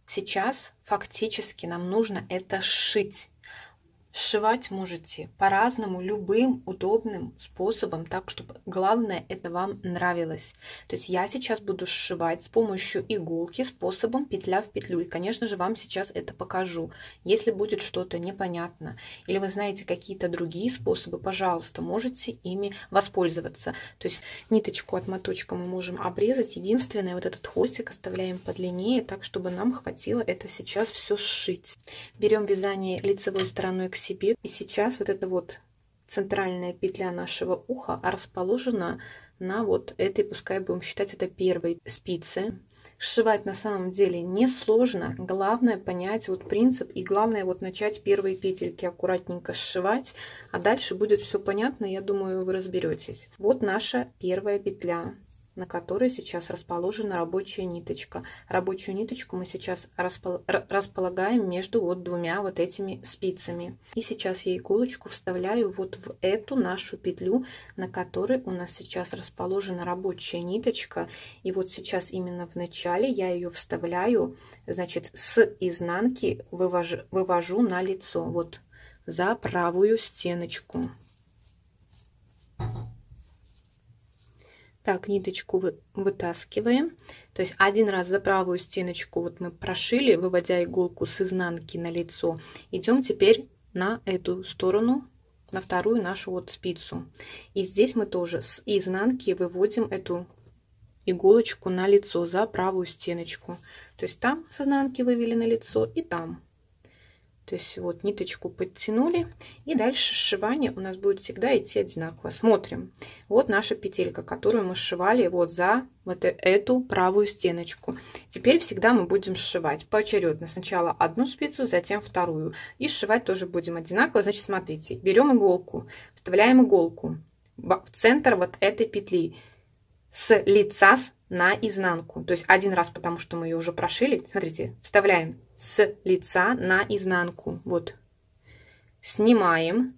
Сейчас фактически нам нужно это сшить. Сшивать можете по-разному, любым удобным способом, так, чтобы главное это вам нравилось. То есть я сейчас буду сшивать с помощью иголки способом петля в петлю. И, конечно же, вам сейчас это покажу. Если будет что-то непонятно, или вы знаете какие-то другие способы, пожалуйста, можете ими воспользоваться. То есть ниточку от моточка мы можем обрезать. Единственное, вот этот хвостик оставляем подлиннее, так, чтобы нам хватило это сейчас все сшить. Берем вязание лицевой стороной к себе. И сейчас вот эта вот центральная петля нашего уха расположена на вот этой, пускай будем считать это первой спице. Сшивать на самом деле несложно. Главное понять вот принцип и главное вот начать первые петельки аккуратненько сшивать, а дальше будет все понятно, я думаю, вы разберетесь. Вот наша первая петля на которой сейчас расположена рабочая ниточка. Рабочую ниточку мы сейчас располагаем между вот двумя вот этими спицами. И сейчас я иголочку вставляю вот в эту нашу петлю, на которой у нас сейчас расположена рабочая ниточка. И вот сейчас именно в начале я ее вставляю, значит, с изнанки вывожу, вывожу на лицо, вот за правую стеночку. Так, ниточку вы, вытаскиваем. То есть один раз за правую стеночку вот мы прошили, выводя иголку с изнанки на лицо. Идем теперь на эту сторону, на вторую нашу вот спицу. И здесь мы тоже с изнанки выводим эту иголочку на лицо за правую стеночку. То есть там с изнанки вывели на лицо и там. То есть вот ниточку подтянули. И дальше сшивание у нас будет всегда идти одинаково. Смотрим. Вот наша петелька, которую мы сшивали вот за вот э, эту правую стеночку. Теперь всегда мы будем сшивать поочередно. Сначала одну спицу, затем вторую. И сшивать тоже будем одинаково. Значит, смотрите, берем иголку, вставляем иголку в центр вот этой петли с лица на изнанку. То есть один раз, потому что мы ее уже прошили. Смотрите, вставляем с лица на изнанку. Вот. снимаем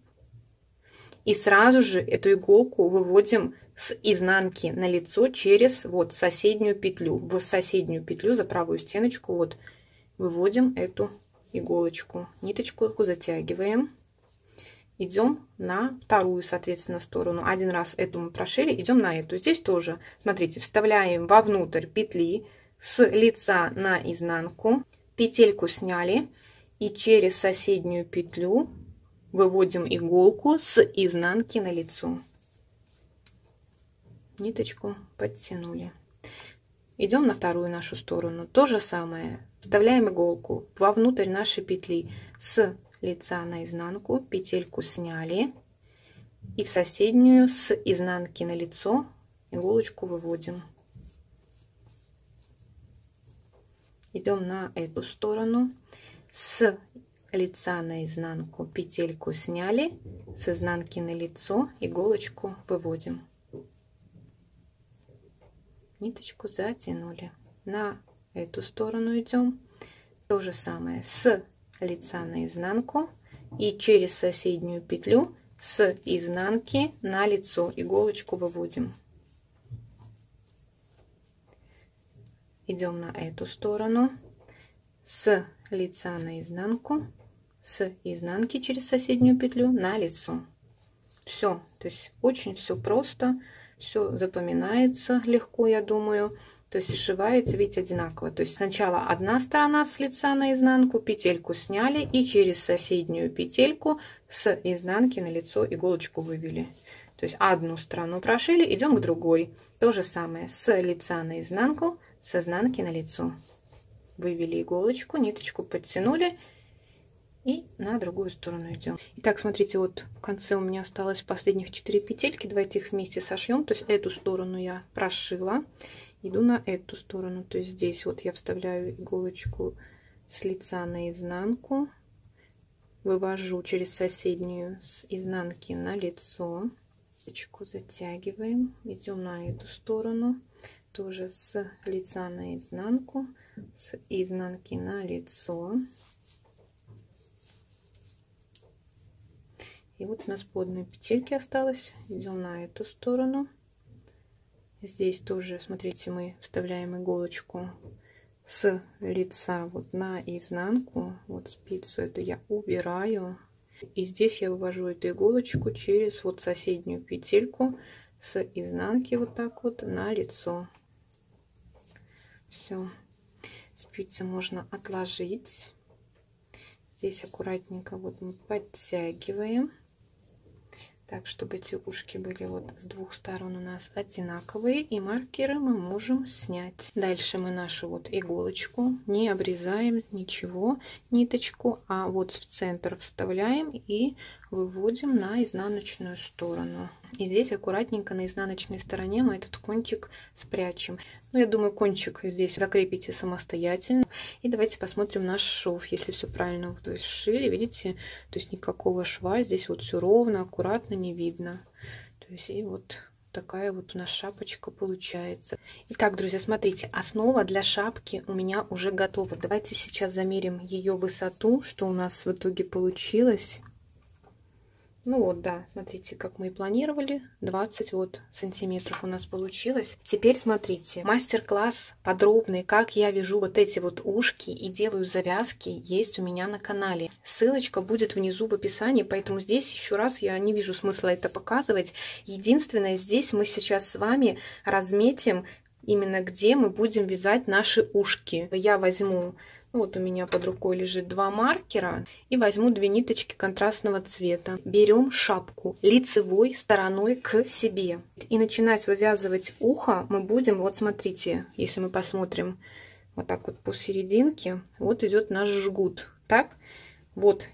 и сразу же эту иголку выводим с изнанки на лицо через вот соседнюю петлю. В соседнюю петлю за правую стеночку вот выводим эту иголочку. Ниточку затягиваем. Идем на вторую, соответственно, сторону. Один раз эту мы прошили, идем на эту. Здесь тоже, смотрите, вставляем вовнутрь петли с лица на изнанку. Петельку сняли и через соседнюю петлю выводим иголку с изнанки на лицо ниточку подтянули. Идем на вторую нашу сторону. То же самое. Вставляем иголку вовнутрь нашей петли с лица на изнанку, петельку сняли и в соседнюю с изнанки на лицо иголочку выводим. Идем на эту сторону. С лица на изнанку петельку сняли, с изнанки на лицо иголочку выводим. Ниточку затянули. На эту сторону идем. То же самое с лица на изнанку и через соседнюю петлю с изнанки на лицо иголочку выводим идем на эту сторону с лица на изнанку с изнанки через соседнюю петлю на лицо все то есть очень все просто все запоминается легко, я думаю. То есть сшивается, видите, одинаково. То есть сначала одна сторона с лица на изнанку, петельку сняли и через соседнюю петельку с изнанки на лицо иголочку вывели. То есть одну сторону прошили, идем к другой. То же самое с лица на изнанку, с изнанки на лицо. Вывели иголочку, ниточку подтянули и на другую сторону идем. Итак, смотрите, вот в конце у меня осталось последних 4 петельки. Давайте их вместе сошьем. То есть эту сторону я прошила. Иду на эту сторону. То есть здесь вот я вставляю иголочку с лица на изнанку. Вывожу через соседнюю с изнанки на лицо. Затягиваем. Идем на эту сторону. Тоже с лица на изнанку. С изнанки на лицо. И вот у нас по одной петельке осталось. Идем на эту сторону. Здесь тоже, смотрите, мы вставляем иголочку с лица вот на изнанку. Вот спицу это я убираю. И здесь я вывожу эту иголочку через вот соседнюю петельку с изнанки вот так вот на лицо. Все. Спицы можно отложить. Здесь аккуратненько вот мы подтягиваем так, чтобы эти ушки были вот с двух сторон у нас одинаковые. И маркеры мы можем снять. Дальше мы нашу вот иголочку не обрезаем ничего, ниточку, а вот в центр вставляем и выводим на изнаночную сторону. И здесь аккуратненько на изнаночной стороне мы этот кончик спрячем. Ну, я думаю, кончик здесь закрепите самостоятельно. И давайте посмотрим наш шов, если все правильно то есть шили, видите, то есть никакого шва, здесь вот все ровно, аккуратно, не видно. То есть и вот такая вот у нас шапочка получается. Итак, друзья, смотрите, основа для шапки у меня уже готова. Давайте сейчас замерим ее высоту, что у нас в итоге получилось. Ну вот, да, смотрите, как мы и планировали, 20 вот сантиметров у нас получилось. Теперь смотрите, мастер-класс подробный, как я вяжу вот эти вот ушки и делаю завязки, есть у меня на канале. Ссылочка будет внизу в описании, поэтому здесь еще раз я не вижу смысла это показывать. Единственное, здесь мы сейчас с вами разметим именно где мы будем вязать наши ушки. Я возьму вот у меня под рукой лежит два маркера. И возьму две ниточки контрастного цвета. Берем шапку лицевой стороной к себе. И начинать вывязывать ухо мы будем, вот смотрите, если мы посмотрим вот так вот по серединке, вот идет наш жгут. Так, вот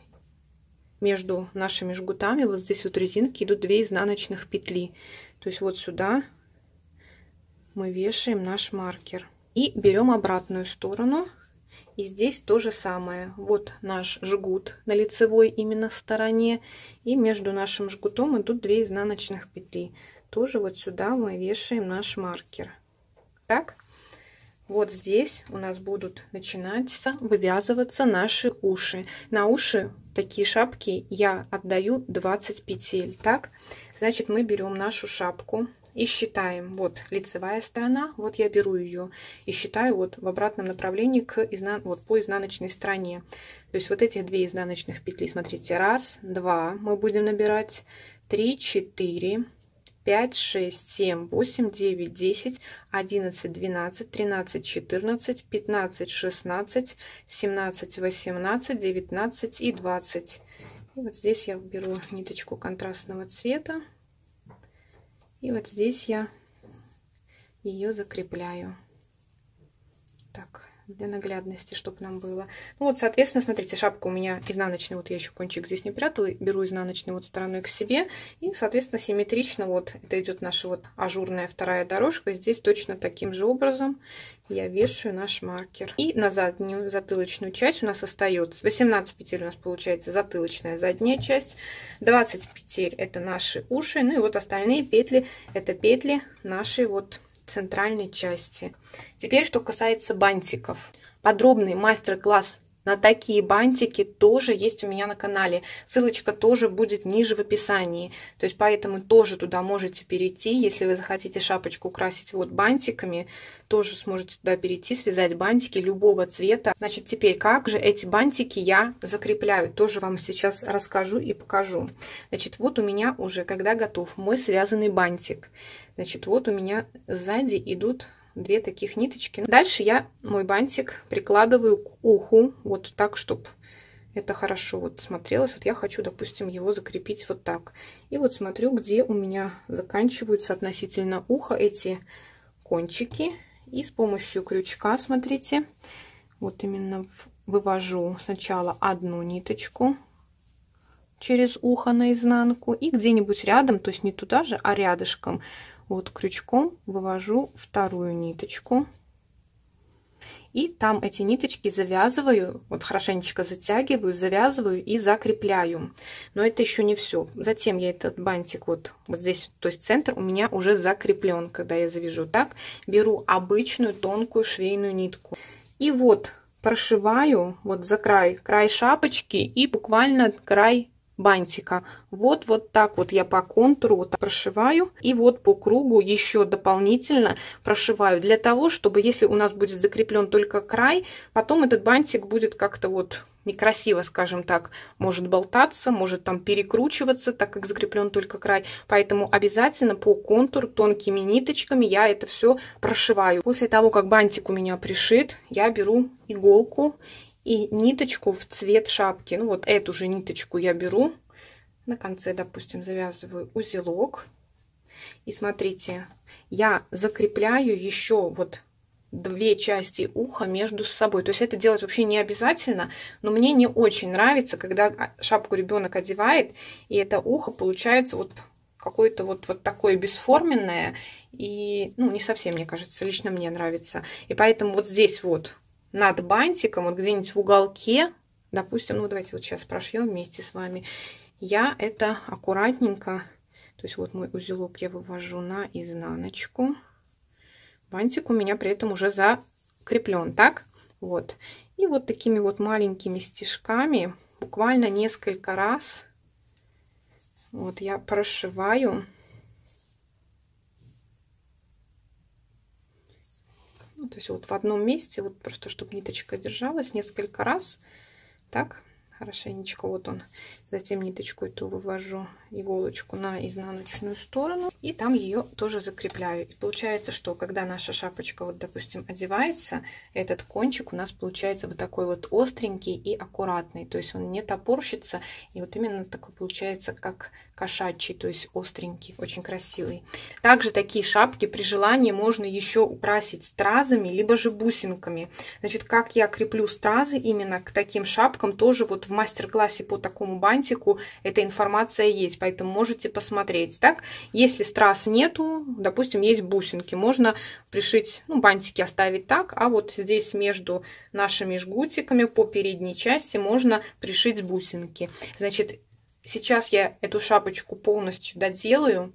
между нашими жгутами, вот здесь вот резинки идут две изнаночных петли. То есть вот сюда мы вешаем наш маркер. И берем обратную сторону и здесь то же самое. Вот наш жгут на лицевой именно стороне. И между нашим жгутом идут две изнаночных петли. Тоже вот сюда мы вешаем наш маркер. Так. вот здесь у нас будут начинать вывязываться наши уши. На уши такие шапки я отдаю 20 петель. Так, значит, мы берем нашу шапку и считаем. Вот лицевая сторона, вот я беру ее и считаю вот в обратном направлении к изнан... вот по изнаночной стороне. То есть вот этих две изнаночных петли, смотрите, раз, два мы будем набирать, три, четыре, 5, 6, 7, 8, 9, 10, 11, 12, 13, 14, 15, 16, 17, 18, 19 и 20. И вот здесь я беру ниточку контрастного цвета. И вот здесь я ее закрепляю. Так, для наглядности, чтобы нам было. Ну вот, соответственно, смотрите, шапка у меня изнаночная, вот я еще кончик здесь не прятала, беру изнаночной вот стороной к себе, и, соответственно, симметрично вот это идет наша вот ажурная вторая дорожка, здесь точно таким же образом я вешаю наш маркер. И на заднюю затылочную часть у нас остается 18 петель у нас получается затылочная задняя часть, 20 петель это наши уши, ну и вот остальные петли это петли нашей вот центральной части. Теперь, что касается бантиков. Подробный мастер-класс на такие бантики тоже есть у меня на канале. Ссылочка тоже будет ниже в описании. То есть поэтому тоже туда можете перейти. Если вы захотите шапочку украсить вот бантиками, тоже сможете туда перейти, связать бантики любого цвета. Значит, теперь как же эти бантики я закрепляю? Тоже вам сейчас расскажу и покажу. Значит, вот у меня уже, когда готов мой связанный бантик. Значит, вот у меня сзади идут две таких ниточки. Дальше я мой бантик прикладываю к уху, вот так, чтобы это хорошо вот смотрелось. Вот я хочу, допустим, его закрепить вот так. И вот смотрю, где у меня заканчиваются относительно уха эти кончики. И с помощью крючка, смотрите, вот именно вывожу сначала одну ниточку через ухо наизнанку и где-нибудь рядом, то есть не туда же, а рядышком вот крючком вывожу вторую ниточку. И там эти ниточки завязываю, вот хорошенечко затягиваю, завязываю и закрепляю. Но это еще не все. Затем я этот бантик вот, вот здесь, то есть центр у меня уже закреплен, когда я завяжу так. Беру обычную тонкую швейную нитку. И вот прошиваю вот за край, край шапочки и буквально край бантика. Вот, вот так вот я по контуру вот прошиваю. И вот по кругу еще дополнительно прошиваю. Для того, чтобы если у нас будет закреплен только край, потом этот бантик будет как-то вот некрасиво, скажем так, может болтаться, может там перекручиваться, так как закреплен только край. Поэтому обязательно по контуру тонкими ниточками я это все прошиваю. После того, как бантик у меня пришит, я беру иголку и ниточку в цвет шапки. Ну вот эту же ниточку я беру. На конце, допустим, завязываю узелок. И смотрите, я закрепляю еще вот две части уха между собой. То есть это делать вообще не обязательно, но мне не очень нравится, когда шапку ребенок одевает, и это ухо получается вот какое-то вот, вот такое бесформенное, и ну, не совсем, мне кажется, лично мне нравится. И поэтому вот здесь вот над бантиком, вот где-нибудь в уголке, допустим, ну давайте вот сейчас прошьем вместе с вами, я это аккуратненько, то есть вот мой узелок я вывожу на изнаночку. Бантик у меня при этом уже закреплен, так? Вот. И вот такими вот маленькими стежками, буквально несколько раз, вот я прошиваю Ну, то есть вот в одном месте, вот просто чтобы ниточка держалась несколько раз. Так, хорошенечко. Вот он. Затем ниточку эту вывожу, иголочку на изнаночную сторону. И там ее тоже закрепляю. И получается, что когда наша шапочка, вот допустим, одевается, этот кончик у нас получается вот такой вот остренький и аккуратный. То есть он не топорщится. И вот именно такой получается, как кошачий, то есть остренький, очень красивый. Также такие шапки при желании можно еще украсить стразами, либо же бусинками. Значит, как я креплю стразы именно к таким шапкам, тоже вот в мастер-классе по такому бантику эта информация есть, поэтому можете посмотреть. Так, если страз нету, допустим, есть бусинки, можно пришить, ну, бантики оставить так, а вот здесь между нашими жгутиками по передней части можно пришить бусинки. Значит, Сейчас я эту шапочку полностью доделаю.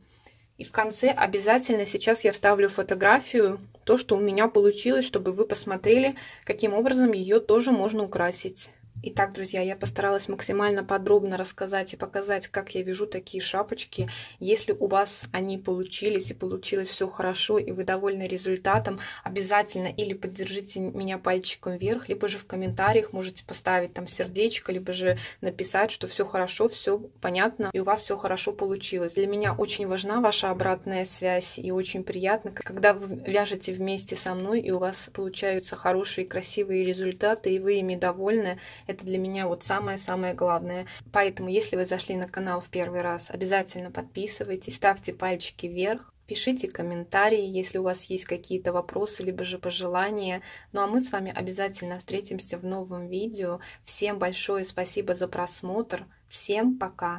И в конце обязательно сейчас я вставлю фотографию, то, что у меня получилось, чтобы вы посмотрели, каким образом ее тоже можно украсить. Итак, друзья, я постаралась максимально подробно рассказать и показать, как я вяжу такие шапочки. Если у вас они получились и получилось все хорошо, и вы довольны результатом, обязательно или поддержите меня пальчиком вверх, либо же в комментариях можете поставить там сердечко, либо же написать, что все хорошо, все понятно, и у вас все хорошо получилось. Для меня очень важна ваша обратная связь, и очень приятно, когда вы вяжете вместе со мной, и у вас получаются хорошие, красивые результаты, и вы ими довольны это для меня вот самое-самое главное. Поэтому, если вы зашли на канал в первый раз, обязательно подписывайтесь, ставьте пальчики вверх, пишите комментарии, если у вас есть какие-то вопросы, либо же пожелания. Ну а мы с вами обязательно встретимся в новом видео. Всем большое спасибо за просмотр. Всем пока!